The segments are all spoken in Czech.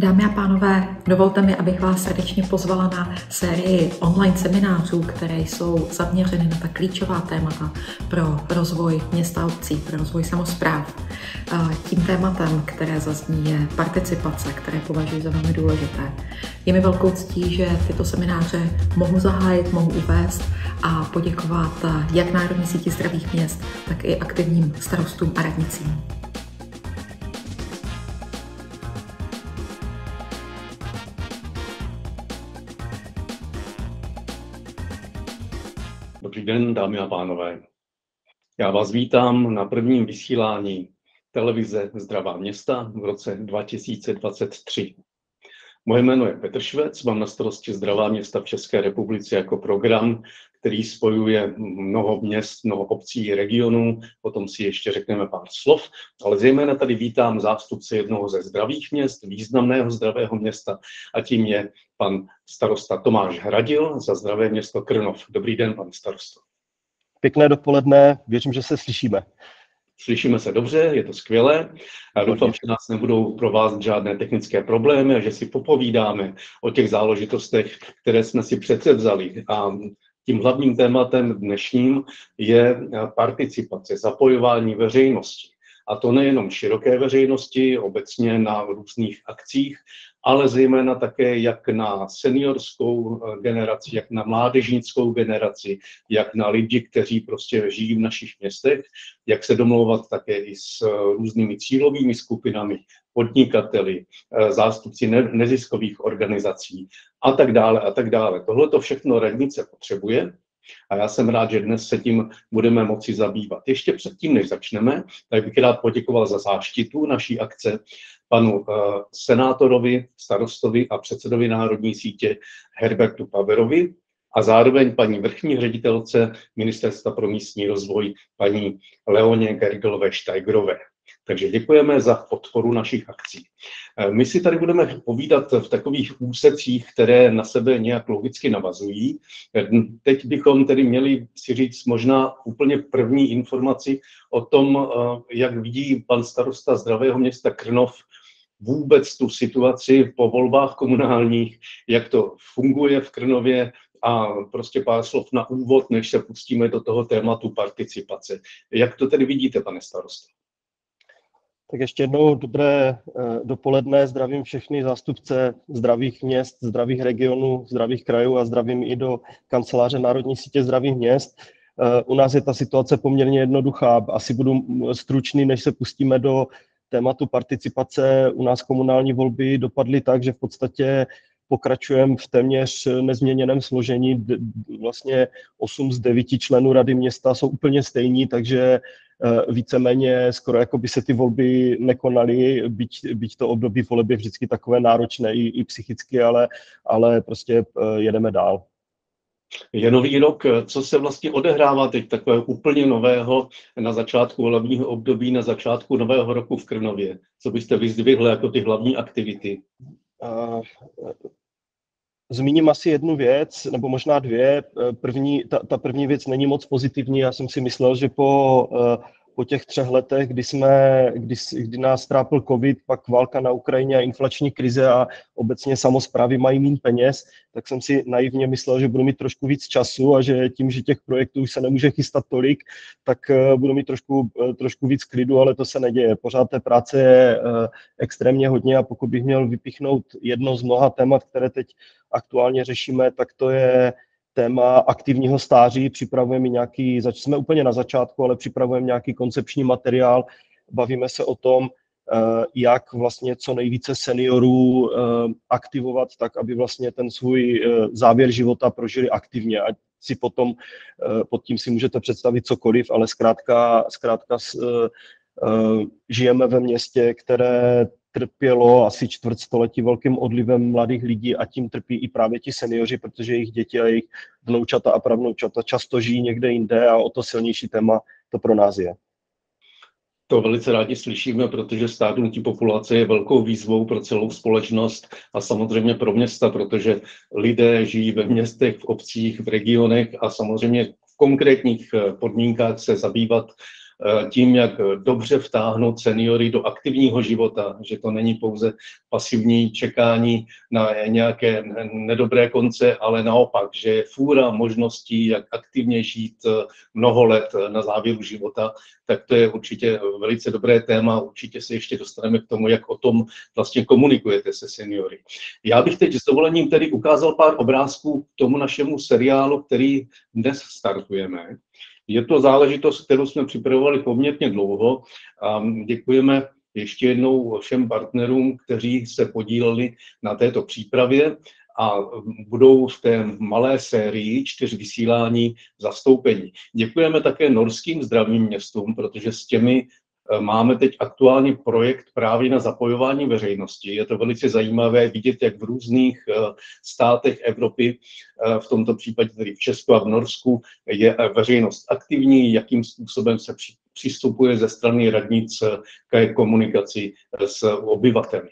Dámy a pánové, dovolte mi, abych vás srdečně pozvala na sérii online seminářů, které jsou zaměřeny na ta klíčová témata pro rozvoj města obcí, pro rozvoj samozpráv. Tím tématem, které zazní, je participace, které považuji za velmi důležité. Je mi velkou ctí, že tyto semináře mohu zahájit, mohu uvést a poděkovat jak Národní síti zdravých měst, tak i aktivním starostům a radnicím. Den, dámy a pánové. Já vás vítám na prvním vysílání televize Zdravá města v roce 2023. Moje jméno je Petr Švec, mám na starosti Zdravá města v České republice jako program, který spojuje mnoho měst, mnoho obcí, regionů, potom si ještě řekneme pár slov, ale zejména tady vítám zástupce jednoho ze zdravých měst, významného zdravého města a tím je pan starosta Tomáš Hradil za zdravé město Krnov. Dobrý den, pan starosto. Pěkné dopoledne, věřím, že se slyšíme. Slyšíme se dobře, je to skvělé. Já doufám, že nás nebudou provázet žádné technické problémy a že si popovídáme o těch záležitostech, které jsme si přece vzali. A tím hlavním tématem dnešním je participace, zapojování veřejnosti. A to nejenom široké veřejnosti, obecně na různých akcích, ale zejména také jak na seniorskou eh, generaci, jak na mládežnickou generaci, jak na lidi, kteří prostě žijí v našich městech, jak se domlouvat také i s eh, různými cílovými skupinami, podnikateli, eh, zástupci neziskových organizací a tak dále a tak dále. Tohle to všechno radnice potřebuje, a já jsem rád, že dnes se tím budeme moci zabývat. Ještě předtím, než začneme, tak bych rád poděkoval za záštitu naší akce panu uh, senátorovi, starostovi a předsedovi Národní sítě Herbertu Paverovi a zároveň paní vrchní ředitelce Ministerstva pro místní rozvoj paní Leoně Gergelové Štajgrové. Takže děkujeme za podporu našich akcí. Eh, my si tady budeme povídat v takových úsecích, které na sebe nějak logicky navazují. Eh, teď bychom tedy měli si říct možná úplně první informaci o tom, jak vidí pan starosta zdravého města Krnov vůbec tu situaci po volbách komunálních, jak to funguje v Krnově a prostě pár slov na úvod, než se pustíme do toho tématu participace. Jak to tedy vidíte, pane starosto? Tak ještě jednou dobré eh, dopoledne, zdravím všechny zástupce zdravých měst, zdravých regionů, zdravých krajů a zdravím i do kanceláře Národní sítě zdravých měst. Eh, u nás je ta situace poměrně jednoduchá. Asi budu stručný, než se pustíme do tématu participace u nás komunální volby dopadly tak, že v podstatě pokračujeme v téměř nezměněném složení. Vlastně 8 z 9 členů rady města jsou úplně stejní, takže víceméně skoro jako by se ty volby nekonaly, byť, byť to období voleb je vždycky takové náročné i, i psychicky, ale, ale prostě eh, jedeme dál. Je nový rok, co se vlastně odehrává teď takového úplně nového na začátku volebního období, na začátku nového roku v Krnově? Co byste vyzdvihli jako ty hlavní aktivity? Zmíním asi jednu věc, nebo možná dvě. První, ta, ta první věc není moc pozitivní. Já jsem si myslel, že po po těch třech letech, kdy, jsme, kdy, kdy nás trápil covid, pak válka na Ukrajině a inflační krize a obecně samozprávy mají méně peněz, tak jsem si naivně myslel, že budu mít trošku víc času a že tím, že těch projektů už se nemůže chystat tolik, tak uh, budu mít trošku, uh, trošku víc klidu, ale to se neděje. Pořád té práce je uh, extrémně hodně a pokud bych měl vypichnout jedno z mnoha témat, které teď aktuálně řešíme, tak to je téma aktivního stáří, připravujeme nějaký, jsme úplně na začátku, ale připravujeme nějaký koncepční materiál, bavíme se o tom, eh, jak vlastně co nejvíce seniorů eh, aktivovat tak, aby vlastně ten svůj eh, závěr života prožili aktivně. Ať si potom pod tím si můžete představit cokoliv, ale zkrátka, zkrátka žijeme ve městě, které trpělo asi čtvrt století velkým odlivem mladých lidí a tím trpí i právě ti seniori, protože jejich děti a jejich vnoučata a pravnoučata často žijí někde jinde a o to silnější téma to pro nás je. To velice rádi slyšíme, protože stárnutí populace je velkou výzvou pro celou společnost a samozřejmě pro města, protože lidé žijí ve městech, v obcích, v regionech a samozřejmě v konkrétních podmínkách se zabývat tím, jak dobře vtáhnout seniory do aktivního života, že to není pouze pasivní čekání na nějaké nedobré konce, ale naopak, že je fůra možností, jak aktivně žít mnoho let na závěru života, tak to je určitě velice dobré téma. Určitě se ještě dostaneme k tomu, jak o tom vlastně komunikujete se seniory. Já bych teď s dovolením tedy ukázal pár obrázků k tomu našemu seriálu, který dnes startujeme. Je to záležitost, kterou jsme připravovali poměrně dlouho a děkujeme ještě jednou všem partnerům, kteří se podíleli na této přípravě a budou v té malé sérii čtyř vysílání zastoupení. Děkujeme také norským zdravým městům, protože s těmi máme teď aktuálně projekt právě na zapojování veřejnosti. Je to velice zajímavé vidět, jak v různých eh, státech Evropy, eh, v tomto případě tedy v Česku a v Norsku, je veřejnost aktivní, jakým způsobem se přistupuje ze strany radnic k komunikaci s obyvateli.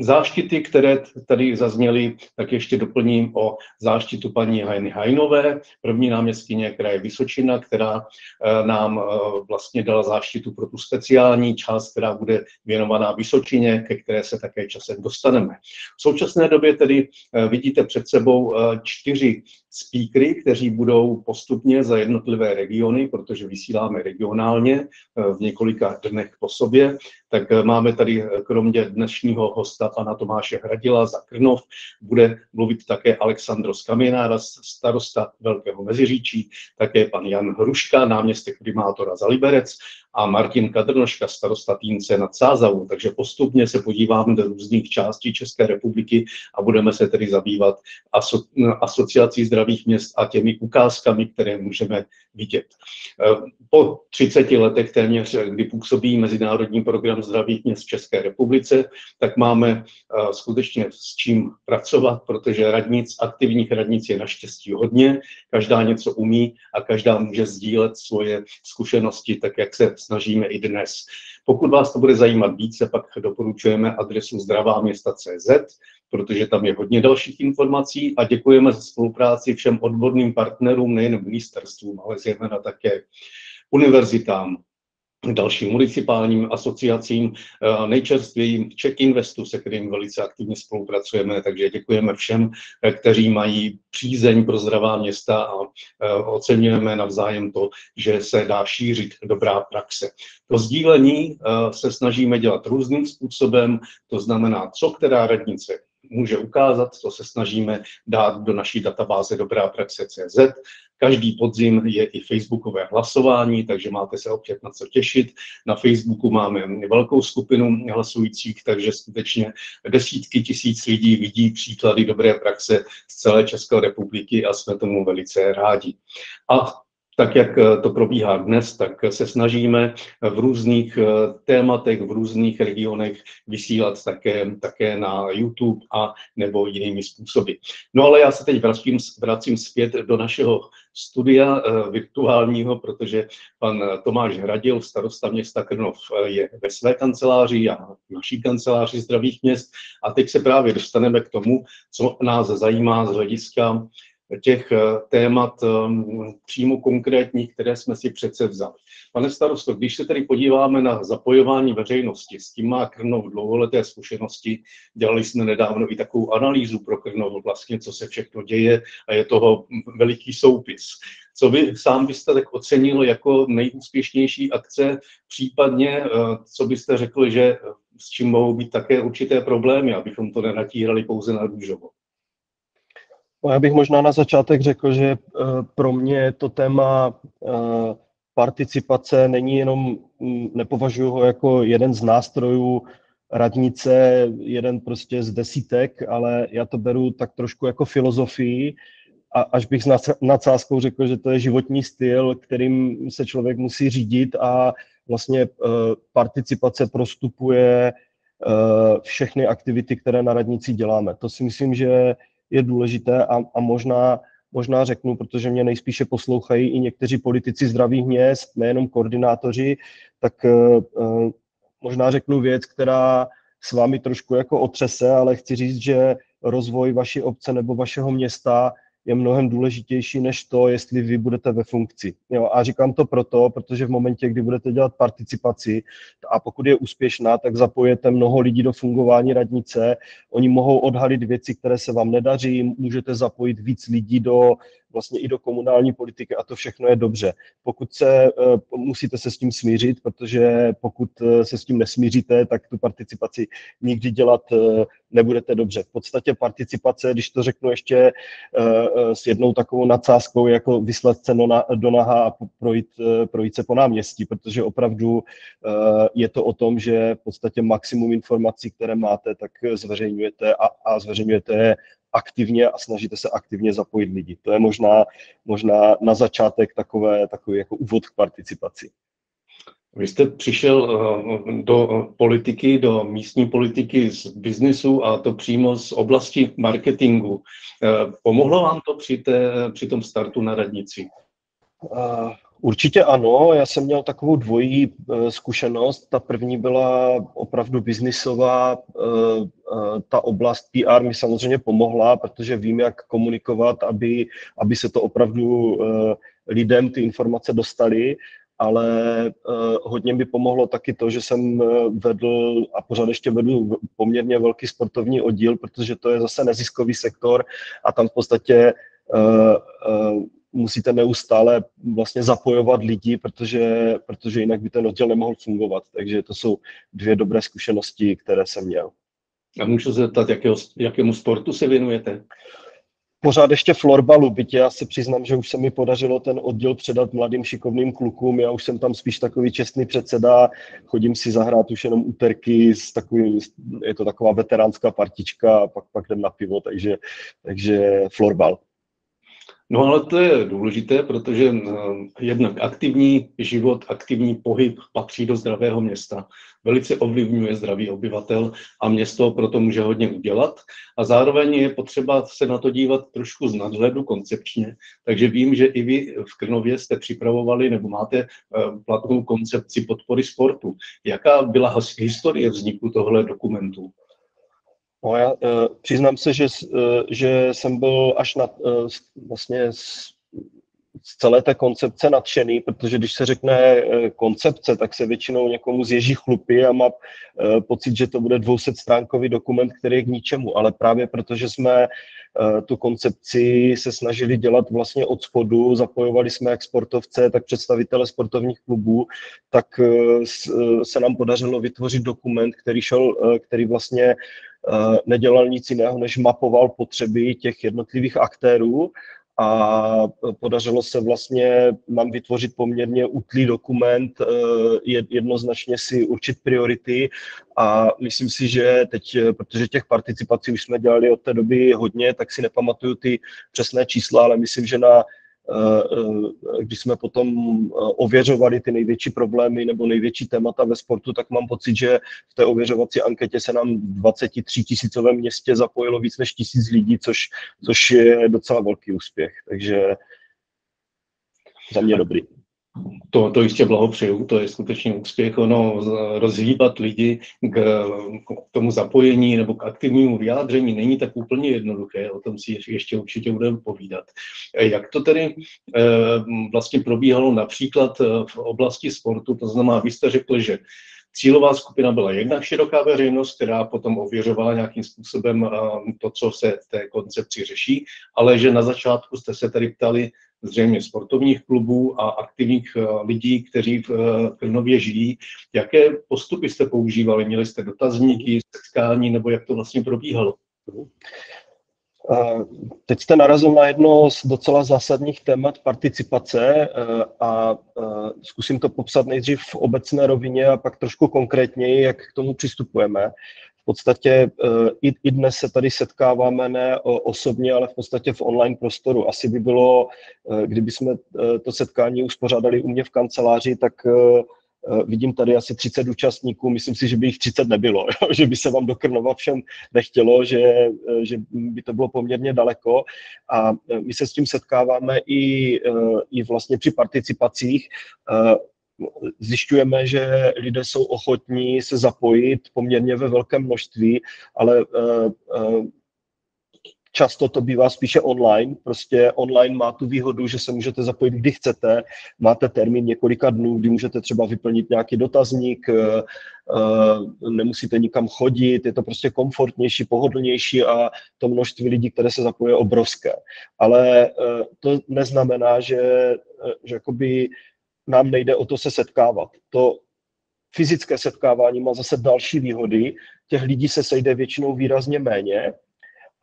Záštity, které tady zazněly, tak ještě doplním o záštitu paní Hajny Hajnové, první náměstkyně kraje Vysočina, která eh, nám eh, vlastně dala záštitu pro tu speciální část, která bude věnovaná Vysočině, ke které se také časem dostaneme. V současné době tedy eh, vidíte před sebou čtyři speakery, kteří budou postupně za jednotlivé regiony, protože vysíláme regionálně v několika dnech po sobě, tak máme tady kromě dnešního hosta pana Tomáše Hradila za Krnov, bude mluvit také Aleksandros Kaminára, starosta Velkého Meziříčí, také pan Jan Hruška, náměstek primátora za Liberec a Martin Kadrnoška, starosta Týnce nad Sázavou. Takže postupně se podíváme do různých částí České republiky a budeme se tedy zabývat aso- asociací zdravých měst a těmi ukázkami, které můžeme vidět. Po 30 letech téměř, kdy působí Mezinárodní program zdravých měst v České republice, tak máme skutečně s čím pracovat, protože radnic, aktivních radnic je naštěstí hodně, každá něco umí a každá může sdílet svoje zkušenosti, tak jak se snažíme i dnes. Pokud vás to bude zajímat více, pak doporučujeme adresu zdraváměsta.cz, protože tam je hodně dalších informací a děkujeme za spolupráci všem odborným partnerům, nejen ministerstvům, ale zejména také univerzitám, dalším municipálním asociacím, eh, nejčerstvějím Czech Investu, se kterým velice aktivně spolupracujeme, takže děkujeme všem, eh, kteří mají přízeň pro zdravá města a eh, oceňujeme navzájem to, že se dá šířit dobrá praxe. To sdílení se snažíme dělat různým způsobem, to znamená, co která radnice může ukázat, to se snažíme dát do naší databáze dobrá praxe CZ. Každý podzim je i facebookové hlasování, takže máte se opět na co těšit. Na Facebooku máme velkou skupinu hlasujících, takže skutečně desítky tisíc lidí vidí příklady dobré praxe z celé České republiky a jsme tomu velice rádi. A tak jak eh, to probíhá dnes, tak se snažíme v různých eh, tématech, v různých regionech vysílat také, také na YouTube a nebo jinými způsoby. No ale já se teď vracím, vracím zpět do našeho studia eh, virtuálního, protože pan Tomáš Hradil, starosta města Krnov, je ve své kanceláři a v naší kanceláři zdravých měst. A teď se právě dostaneme k tomu, co nás zajímá z hlediska těch eh, témat ehm, přímo konkrétních, které jsme si přece vzali. Pane starosto, když se tedy podíváme na zapojování veřejnosti, s tím má Krnov dlouholeté zkušenosti, dělali jsme nedávno i takovou analýzu pro Krnov, vlastně co se všechno děje a je toho veliký soupis. Co vy sám byste tak ocenil jako nejúspěšnější akce, případně eh, co byste řekl, že s čím mohou být také určité problémy, abychom to nenatírali pouze na růžovo? No, já bych možná na začátek řekl, že eh, pro mě to téma eh, participace není jenom, mm, nepovažuji ho jako jeden z nástrojů radnice, jeden prostě z desítek, ale já to beru tak trošku jako filozofii, a až bych s nadsázkou řekl, že to je životní styl, kterým se člověk musí řídit a vlastně eh, participace prostupuje všechny aktivity, které na radnici děláme. To si myslím, že je důležité a, a možná, možná řeknu, protože mě nejspíše poslouchají i někteří politici zdravých měst, nejenom koordinátoři, tak uh, možná řeknu věc, která s vámi trošku jako otřese, ale chci říct, že rozvoj vaší obce nebo vašeho města je mnohem důležitější než to, jestli vy budete ve funkci. Jo, a říkám to proto, protože v momentě, kdy budete dělat participaci a pokud je úspěšná, tak zapojete mnoho lidí do fungování radnice, oni mohou odhalit věci, které se vám nedaří, můžete zapojit víc lidí do vlastně i do komunální politiky a to všechno je dobře. Pokud se, eh, musíte se s tím smířit, protože pokud eh, se s tím nesmíříte, tak tu participaci nikdy dělat eh, nebudete dobře. V podstatě participace, když to řeknu ještě s jednou takovou nadsázkou, jako vyslat se do naha a projít, projít se po náměstí, protože opravdu je to o tom, že v podstatě maximum informací, které máte, tak zveřejňujete a, a zveřejňujete aktivně a snažíte se aktivně zapojit lidi. To je možná, možná na začátek takové, takový jako úvod k participaci. Vy jste přišel eh, do politiky, do místní politiky z biznesu a to přímo z oblasti marketingu. Eh, pomohlo vám to při, té, při tom startu na radnici? Určitě ano, já jsem měl takovou dvojí eh, zkušenost. Ta první byla opravdu biznisová, eh, eh, ta oblast PR mi samozřejmě pomohla, protože vím, jak komunikovat, aby, aby se to opravdu lidem ty informace dostaly, ale hodně mi pomohlo taky to, že jsem vedl a pořád ještě vedu poměrně velký sportovní oddíl, protože to je zase neziskový sektor a tam v podstatě musíte neustále vlastně zapojovat lidi, protože, protože jinak by ten oddíl nemohl fungovat. Takže to jsou dvě dobré zkušenosti, které jsem měl. A můžu se zeptat, jakého, jakému sportu se věnujete? Pořád ještě florbalu, byť já se přiznám, že už se mi podařilo ten oddíl předat mladým šikovným klukům, já už jsem tam spíš takový čestný předseda, chodím si zahrát už jenom úterky, s takovým, je to taková veteránská partička a pak, pak jdem na pivo, takže, takže florbal. No ale to je důležité, protože eh, jednak aktivní život, aktivní pohyb patří do zdravého města. Velice ovlivňuje zdravý obyvatel a město proto může hodně udělat. A zároveň je potřeba se na to dívat trošku z nadhledu koncepčně. Takže vím, že i vy v Krnově jste připravovali nebo máte eh, platnou koncepci podpory sportu. Jaká byla historie vzniku tohle dokumentu? No já uh, přiznám se, že, uh, že jsem byl až na, uh, vlastně z, z celé té koncepce nadšený, protože když se řekne koncepce, tak se většinou někomu zježí chlupy a má pocit, že to bude 200 stránkový dokument, který je k ničemu, ale právě protože jsme tu koncepci se snažili dělat vlastně od spodu, zapojovali jsme jak sportovce, tak představitele sportovních klubů, tak se nám podařilo vytvořit dokument, který šel, který vlastně nedělal nic jiného, než mapoval potřeby těch jednotlivých aktérů a podařilo se vlastně nám vytvořit poměrně útlý dokument, eh, jednoznačně si určit priority a myslím si, že teď, protože těch participací už jsme dělali od té doby hodně, tak si nepamatuju ty přesné čísla, ale myslím, že na Eh, eh, když jsme potom eh, ověřovali ty největší problémy nebo největší témata ve sportu, tak mám pocit, že v té ověřovací anketě se nám 23 tisícovém městě zapojilo víc než tisíc lidí, což, což je docela velký úspěch. Takže za mě dobrý. To, to jistě blahopřeju, to je skutečně úspěch. Ono rozhýbat lidi k, k tomu zapojení nebo k aktivnímu vyjádření není tak úplně jednoduché, o tom si ještě určitě budeme povídat. Jak to tedy eh, vlastně probíhalo například eh, v oblasti sportu, to znamená, vy jste řekl, že Cílová skupina byla jednak široká veřejnost, která potom ověřovala nějakým způsobem to, co se v té koncepci řeší, ale že na začátku jste se tady ptali zřejmě sportovních klubů a aktivních eh, lidí, kteří v eh, Krnově žijí. Jaké postupy jste používali? Měli jste dotazníky, setkání nebo jak to vlastně probíhalo? Teď jste narazil na jedno z docela zásadních témat participace eh, a zkusím to popsat nejdřív v obecné rovině a pak trošku konkrétněji, jak k tomu přistupujeme v podstatě eh, i, i dnes se tady setkáváme ne osobně, ale v podstatě v online prostoru. Asi by bylo, eh, kdyby jsme eh, to setkání uspořádali u mě v kanceláři, tak vidím tady asi 30 účastníků, myslím si, že by jich 30 nebylo, že by se vám do Krnova všem nechtělo, že, že by to bylo poměrně daleko. A my se s tím setkáváme i, i vlastně při participacích zjišťujeme, že lidé jsou ochotní se zapojit poměrně ve velkém množství, ale uh, uh, často to bývá spíše online. Prostě online má tu výhodu, že se můžete zapojit, kdy chcete. Máte termín několika dnů, kdy můžete třeba vyplnit nějaký dotazník, eh, eh, nemusíte nikam chodit, je to prostě komfortnější, pohodlnější a to množství lidí, které se zapojí, je obrovské. Ale to neznamená, že, že jakoby nám nejde o to se setkávat. To fyzické setkávání má zase další výhody. Těch lidí se sejde většinou výrazně méně,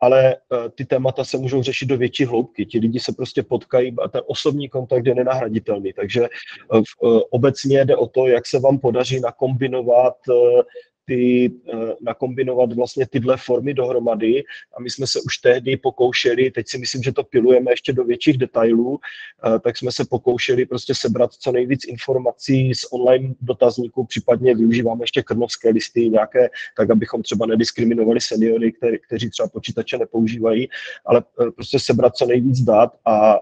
ale eh, ty témata se můžou řešit do větší hloubky. Ti lidi se prostě potkají a ten osobní kontakt je nenahraditelný. Takže eh, eh, obecně jde o to, jak se vám podaří nakombinovat ty, eh, nakombinovat vlastně tyhle formy dohromady. A my jsme se už tehdy pokoušeli, teď si myslím, že to pilujeme ještě do větších detailů, eh, tak jsme se pokoušeli prostě sebrat co nejvíc informací z online dotazníků, případně využíváme ještě krnovské listy nějaké, tak abychom třeba nediskriminovali seniory, kteří, třeba počítače nepoužívají, ale eh, prostě sebrat co nejvíc dat a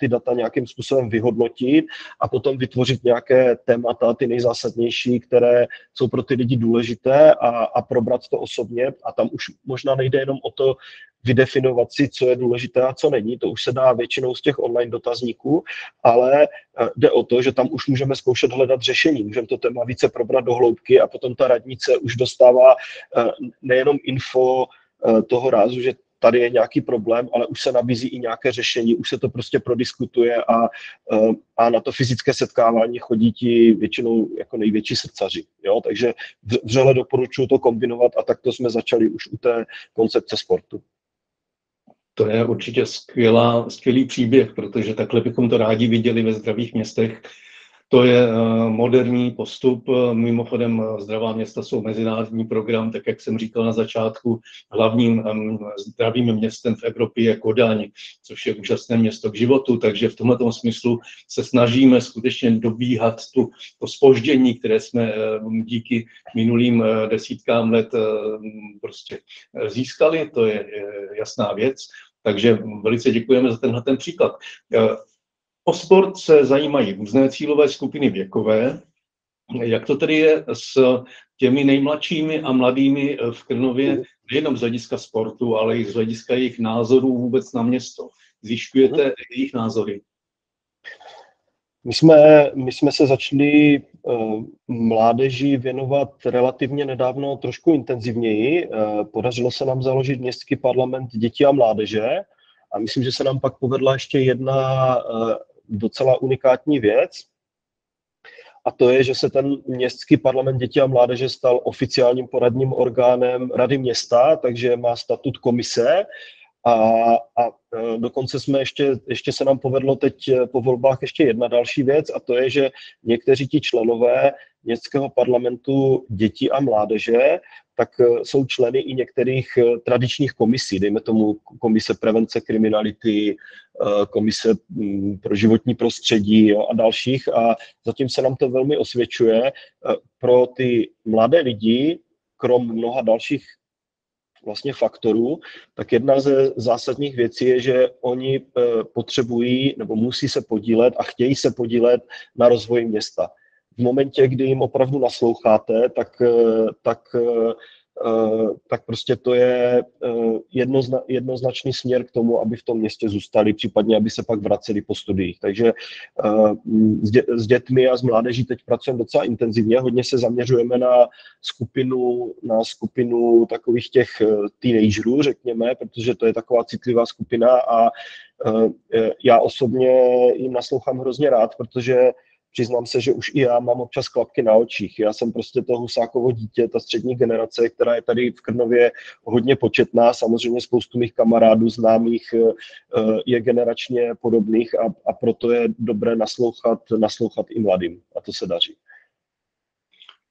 ty data nějakým způsobem vyhodnotit a potom vytvořit nějaké témata, ty nejzásadnější, které jsou pro ty lidi důležité a, a probrat to osobně. A tam už možná nejde jenom o to vydefinovat si, co je důležité a co není. To už se dá většinou z těch online dotazníků, ale eh, jde o to, že tam už můžeme zkoušet hledat řešení. Můžeme to téma více probrat do hloubky a potom ta radnice už dostává eh, nejenom info eh, toho rázu, že tady je nějaký problém, ale už se nabízí i nějaké řešení, už se to prostě prodiskutuje a, eh, a na to fyzické setkávání chodí ti většinou jako největší srdcaři. Jo? Takže vřele doporučuji to kombinovat a takto jsme začali už u té koncepce sportu. To je určitě skvělá, skvělý příběh, protože takhle bychom to rádi viděli ve zdravých městech, to je eh, moderní postup. Mimochodem, eh, zdravá města jsou mezinárodní program, tak jak jsem říkal na začátku, hlavním zdravým městem v Evropě je Kodaň, což je úžasné město k životu, takže v tomto smyslu se snažíme skutečně dobíhat tu, to spoždění, které jsme eh, díky minulým desítkám let prostě získali, to je jasná věc. Takže velice děkujeme za tenhle ten příklad. O sport se zajímají různé cílové skupiny věkové. Jak to tedy je s těmi nejmladšími a mladými v Krnově, nejenom z hlediska sportu, ale i z hlediska jejich názorů vůbec na město? Zjišťujete jejich názory? My jsme, my jsme se začali uh, mládeži věnovat relativně nedávno trošku intenzivněji. Uh, podařilo se nám založit městský parlament dětí a mládeže a myslím, že se nám pak povedla ještě jedna docela unikátní věc. A to je, že se ten městský parlament dětí a mládeže stal oficiálním poradním orgánem Rady města, takže má statut komise. A, a e, dokonce jsme ještě, ještě se nám povedlo teď e, po volbách ještě jedna další věc, a to je, že někteří ti členové městského parlamentu dětí a mládeže tak eh, jsou členy i některých eh, tradičních komisí, dejme tomu komise prevence kriminality, eh, komise mm, pro životní prostředí jo, a dalších. A zatím se nám to velmi osvědčuje. Pro ty mladé lidi, krom mnoha dalších vlastně faktorů, tak jedna ze zásadních věcí je, že oni potřebují nebo musí se podílet a chtějí se podílet na rozvoji města v momentě, kdy jim opravdu nasloucháte, tak, eh, tak, eh, tak prostě to je eh, jednozna, jednoznačný směr k tomu, aby v tom městě zůstali, případně aby se pak vraceli po studiích. Takže s, dě, s dětmi a s mládeží teď pracujeme docela intenzivně, hodně se zaměřujeme na skupinu, na skupinu takových těch teenagerů, řekněme, protože to je taková citlivá skupina a já osobně jim naslouchám hrozně rád, protože přiznám se, že už i já mám občas klapky na očích. Já jsem prostě to Husákovo dítě, ta střední generace, která je tady v Krnově hodně početná. Samozřejmě spoustu mých kamarádů známých eh, je generačně podobných a, a proto je dobré naslouchat, naslouchat i mladým. A to se daří.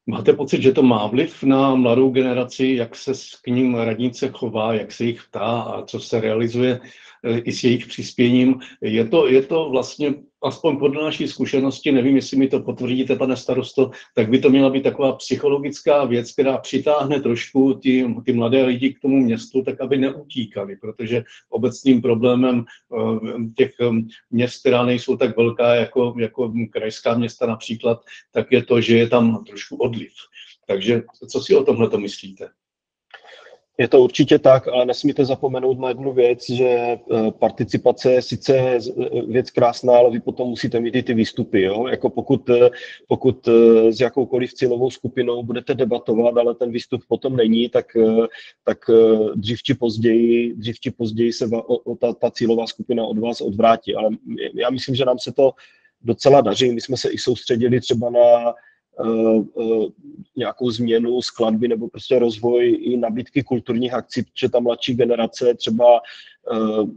Máte pocit, že to má vliv na mladou generaci, jak se k ním radnice chová, jak se jich ptá a co se realizuje eh, i s jejich přispěním? Je to, je to vlastně aspoň podle naší zkušenosti, nevím, jestli mi to potvrdíte, pane starosto, tak by to měla být taková psychologická věc, která přitáhne trošku ty, ty mladé lidi k tomu městu, tak aby neutíkali, protože obecným problémem eh, těch eh, měst, která nejsou tak velká jako, jako krajská města například, tak je to, že je tam trošku odliv. Takže co si o tomhle to myslíte? Je to určitě tak, ale nesmíte zapomenout na jednu věc, že eh, participace je sice eh, věc krásná, ale vy potom musíte mít i ty výstupy. Jo? Jako pokud, eh, pokud s jakoukoliv cílovou skupinou budete debatovat, ale ten výstup potom není, tak, tak dřív či později, dřív či později se o, o ta, ta cílová skupina od vás odvrátí. Ale já myslím, že nám se to docela daří. My jsme se i soustředili třeba na nějakou změnu skladby nebo prostě rozvoj i nabídky kulturních akcí, protože ta mladší generace třeba eh,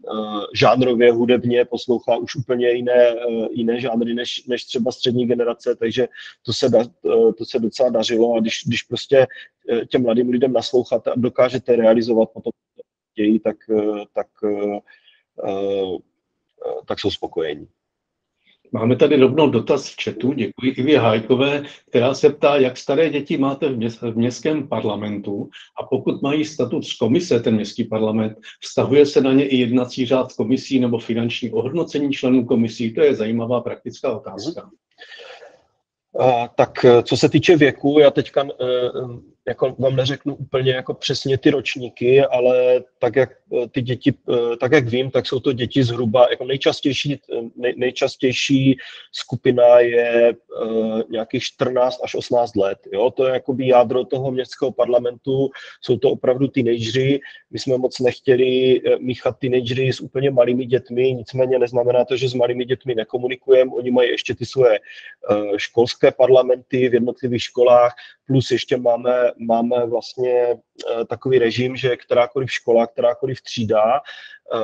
žánrově, hudebně poslouchá už úplně jiné, jiné žánry než, než třeba střední generace, takže to se, da, to se docela dařilo a když, když prostě těm mladým lidem nasloucháte a dokážete realizovat potom dějí, tak, tak, tak jsou spokojení. Máme tady rovnou dotaz v chatu, děkuji Ivě Hajkové, která se ptá, jak staré děti máte v, měst, v městském parlamentu a pokud mají statut z komise, ten městský parlament, vztahuje se na ně i jednací řád komisí nebo finanční ohodnocení členů komisí? To je zajímavá praktická otázka. A, tak co se týče věku, já teďka eh, jako vám neřeknu úplně jako přesně ty ročníky, ale tak jak eh, ty děti, eh, tak jak vím, tak jsou to děti zhruba, jako nejčastější, nej, nejčastější skupina je nějakých 14 až 18 let. Jo? To je jakoby jádro toho městského parlamentu, jsou to opravdu teenagery. My jsme moc nechtěli míchat teenagery s úplně malými dětmi, nicméně neznamená to, že s malými dětmi nekomunikujeme, oni mají ještě ty uh, školské parlamenty v jednotlivých školách, plus ještě máme, máme vlastně eh, takový režim, že kterákoliv škola, kterákoliv třída, eh,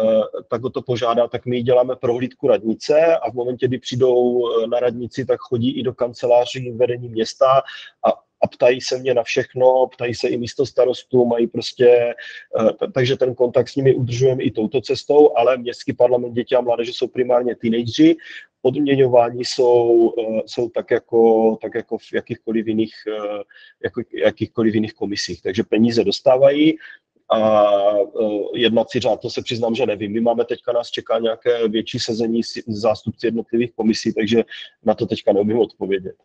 tak o to požádá, tak my děláme prohlídku radnice a v momentě, kdy přijdou eh, na radnici, tak chodí i do kanceláří vedení města a a ptají se mě na všechno, ptají se i místo starostů, mají prostě, takže ten kontakt s nimi udržujeme i touto cestou, ale městský parlament dětí a mládeže jsou primárně teenageři odměňování jsou, eh, jsou tak, jako, tak jako v jakýchkoliv jiných, eh, jako, jakýchkoliv jiných komisích. Takže peníze dostávají a eh, jednací řád, to se přiznám, že nevím. My máme teďka, nás čeká nějaké větší sezení zástupci jednotlivých komisí, takže na to teďka neumím odpovědět.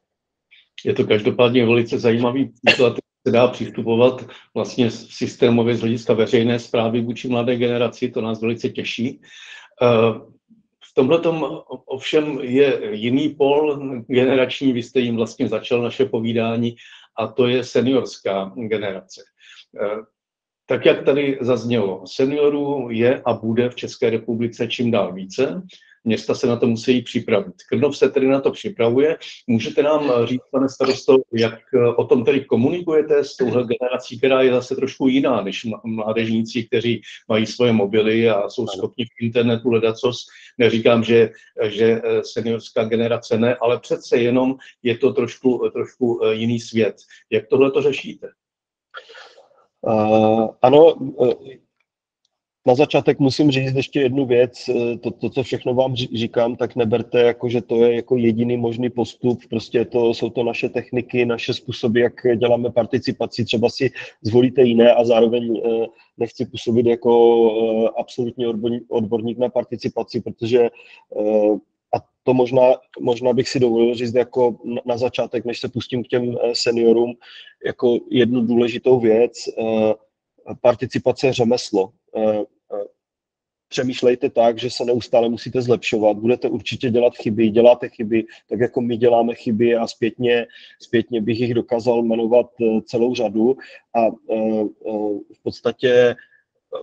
Je to každopádně velice zajímavý příklad, se dá přistupovat vlastně systémově z hlediska veřejné zprávy vůči mladé generaci, to nás velice těší. V tomhle ovšem je jiný pol generační, vy jste jim vlastně začal naše povídání, a to je seniorská generace. Eh, tak, jak tady zaznělo, seniorů je a bude v České republice čím dál více města se na to musí připravit. Krnov se tedy na to připravuje. Můžete nám říct, pane starosto, jak eh, o tom tedy komunikujete s touhle generací, která je zase trošku jiná než mládežníci, kteří mají svoje mobily a jsou schopni v internetu ledacos. Neříkám, že, že eh, seniorská generace ne, ale přece jenom je to trošku, trošku eh, jiný svět. Jak tohle to řešíte? Uh, ano, na začátek musím říct ještě jednu věc, eh, to, to, co všechno vám říkám, tak neberte jako, že to je jako jediný možný postup, prostě to, jsou to naše techniky, naše způsoby, jak děláme participaci, třeba si zvolíte jiné a zároveň eh, nechci působit jako eh, absolutní odborník, odborník na participaci, protože a to možná, možná bych si dovolil říct jako na začátek, než se pustím k těm seniorům, jako jednu důležitou věc, participace řemeslo. Přemýšlejte tak, že se neustále musíte zlepšovat, budete určitě dělat chyby, děláte chyby, tak jako my děláme chyby a zpětně, zpětně bych jich dokázal jmenovat eh, celou řadu. A eh, eh, v podstatě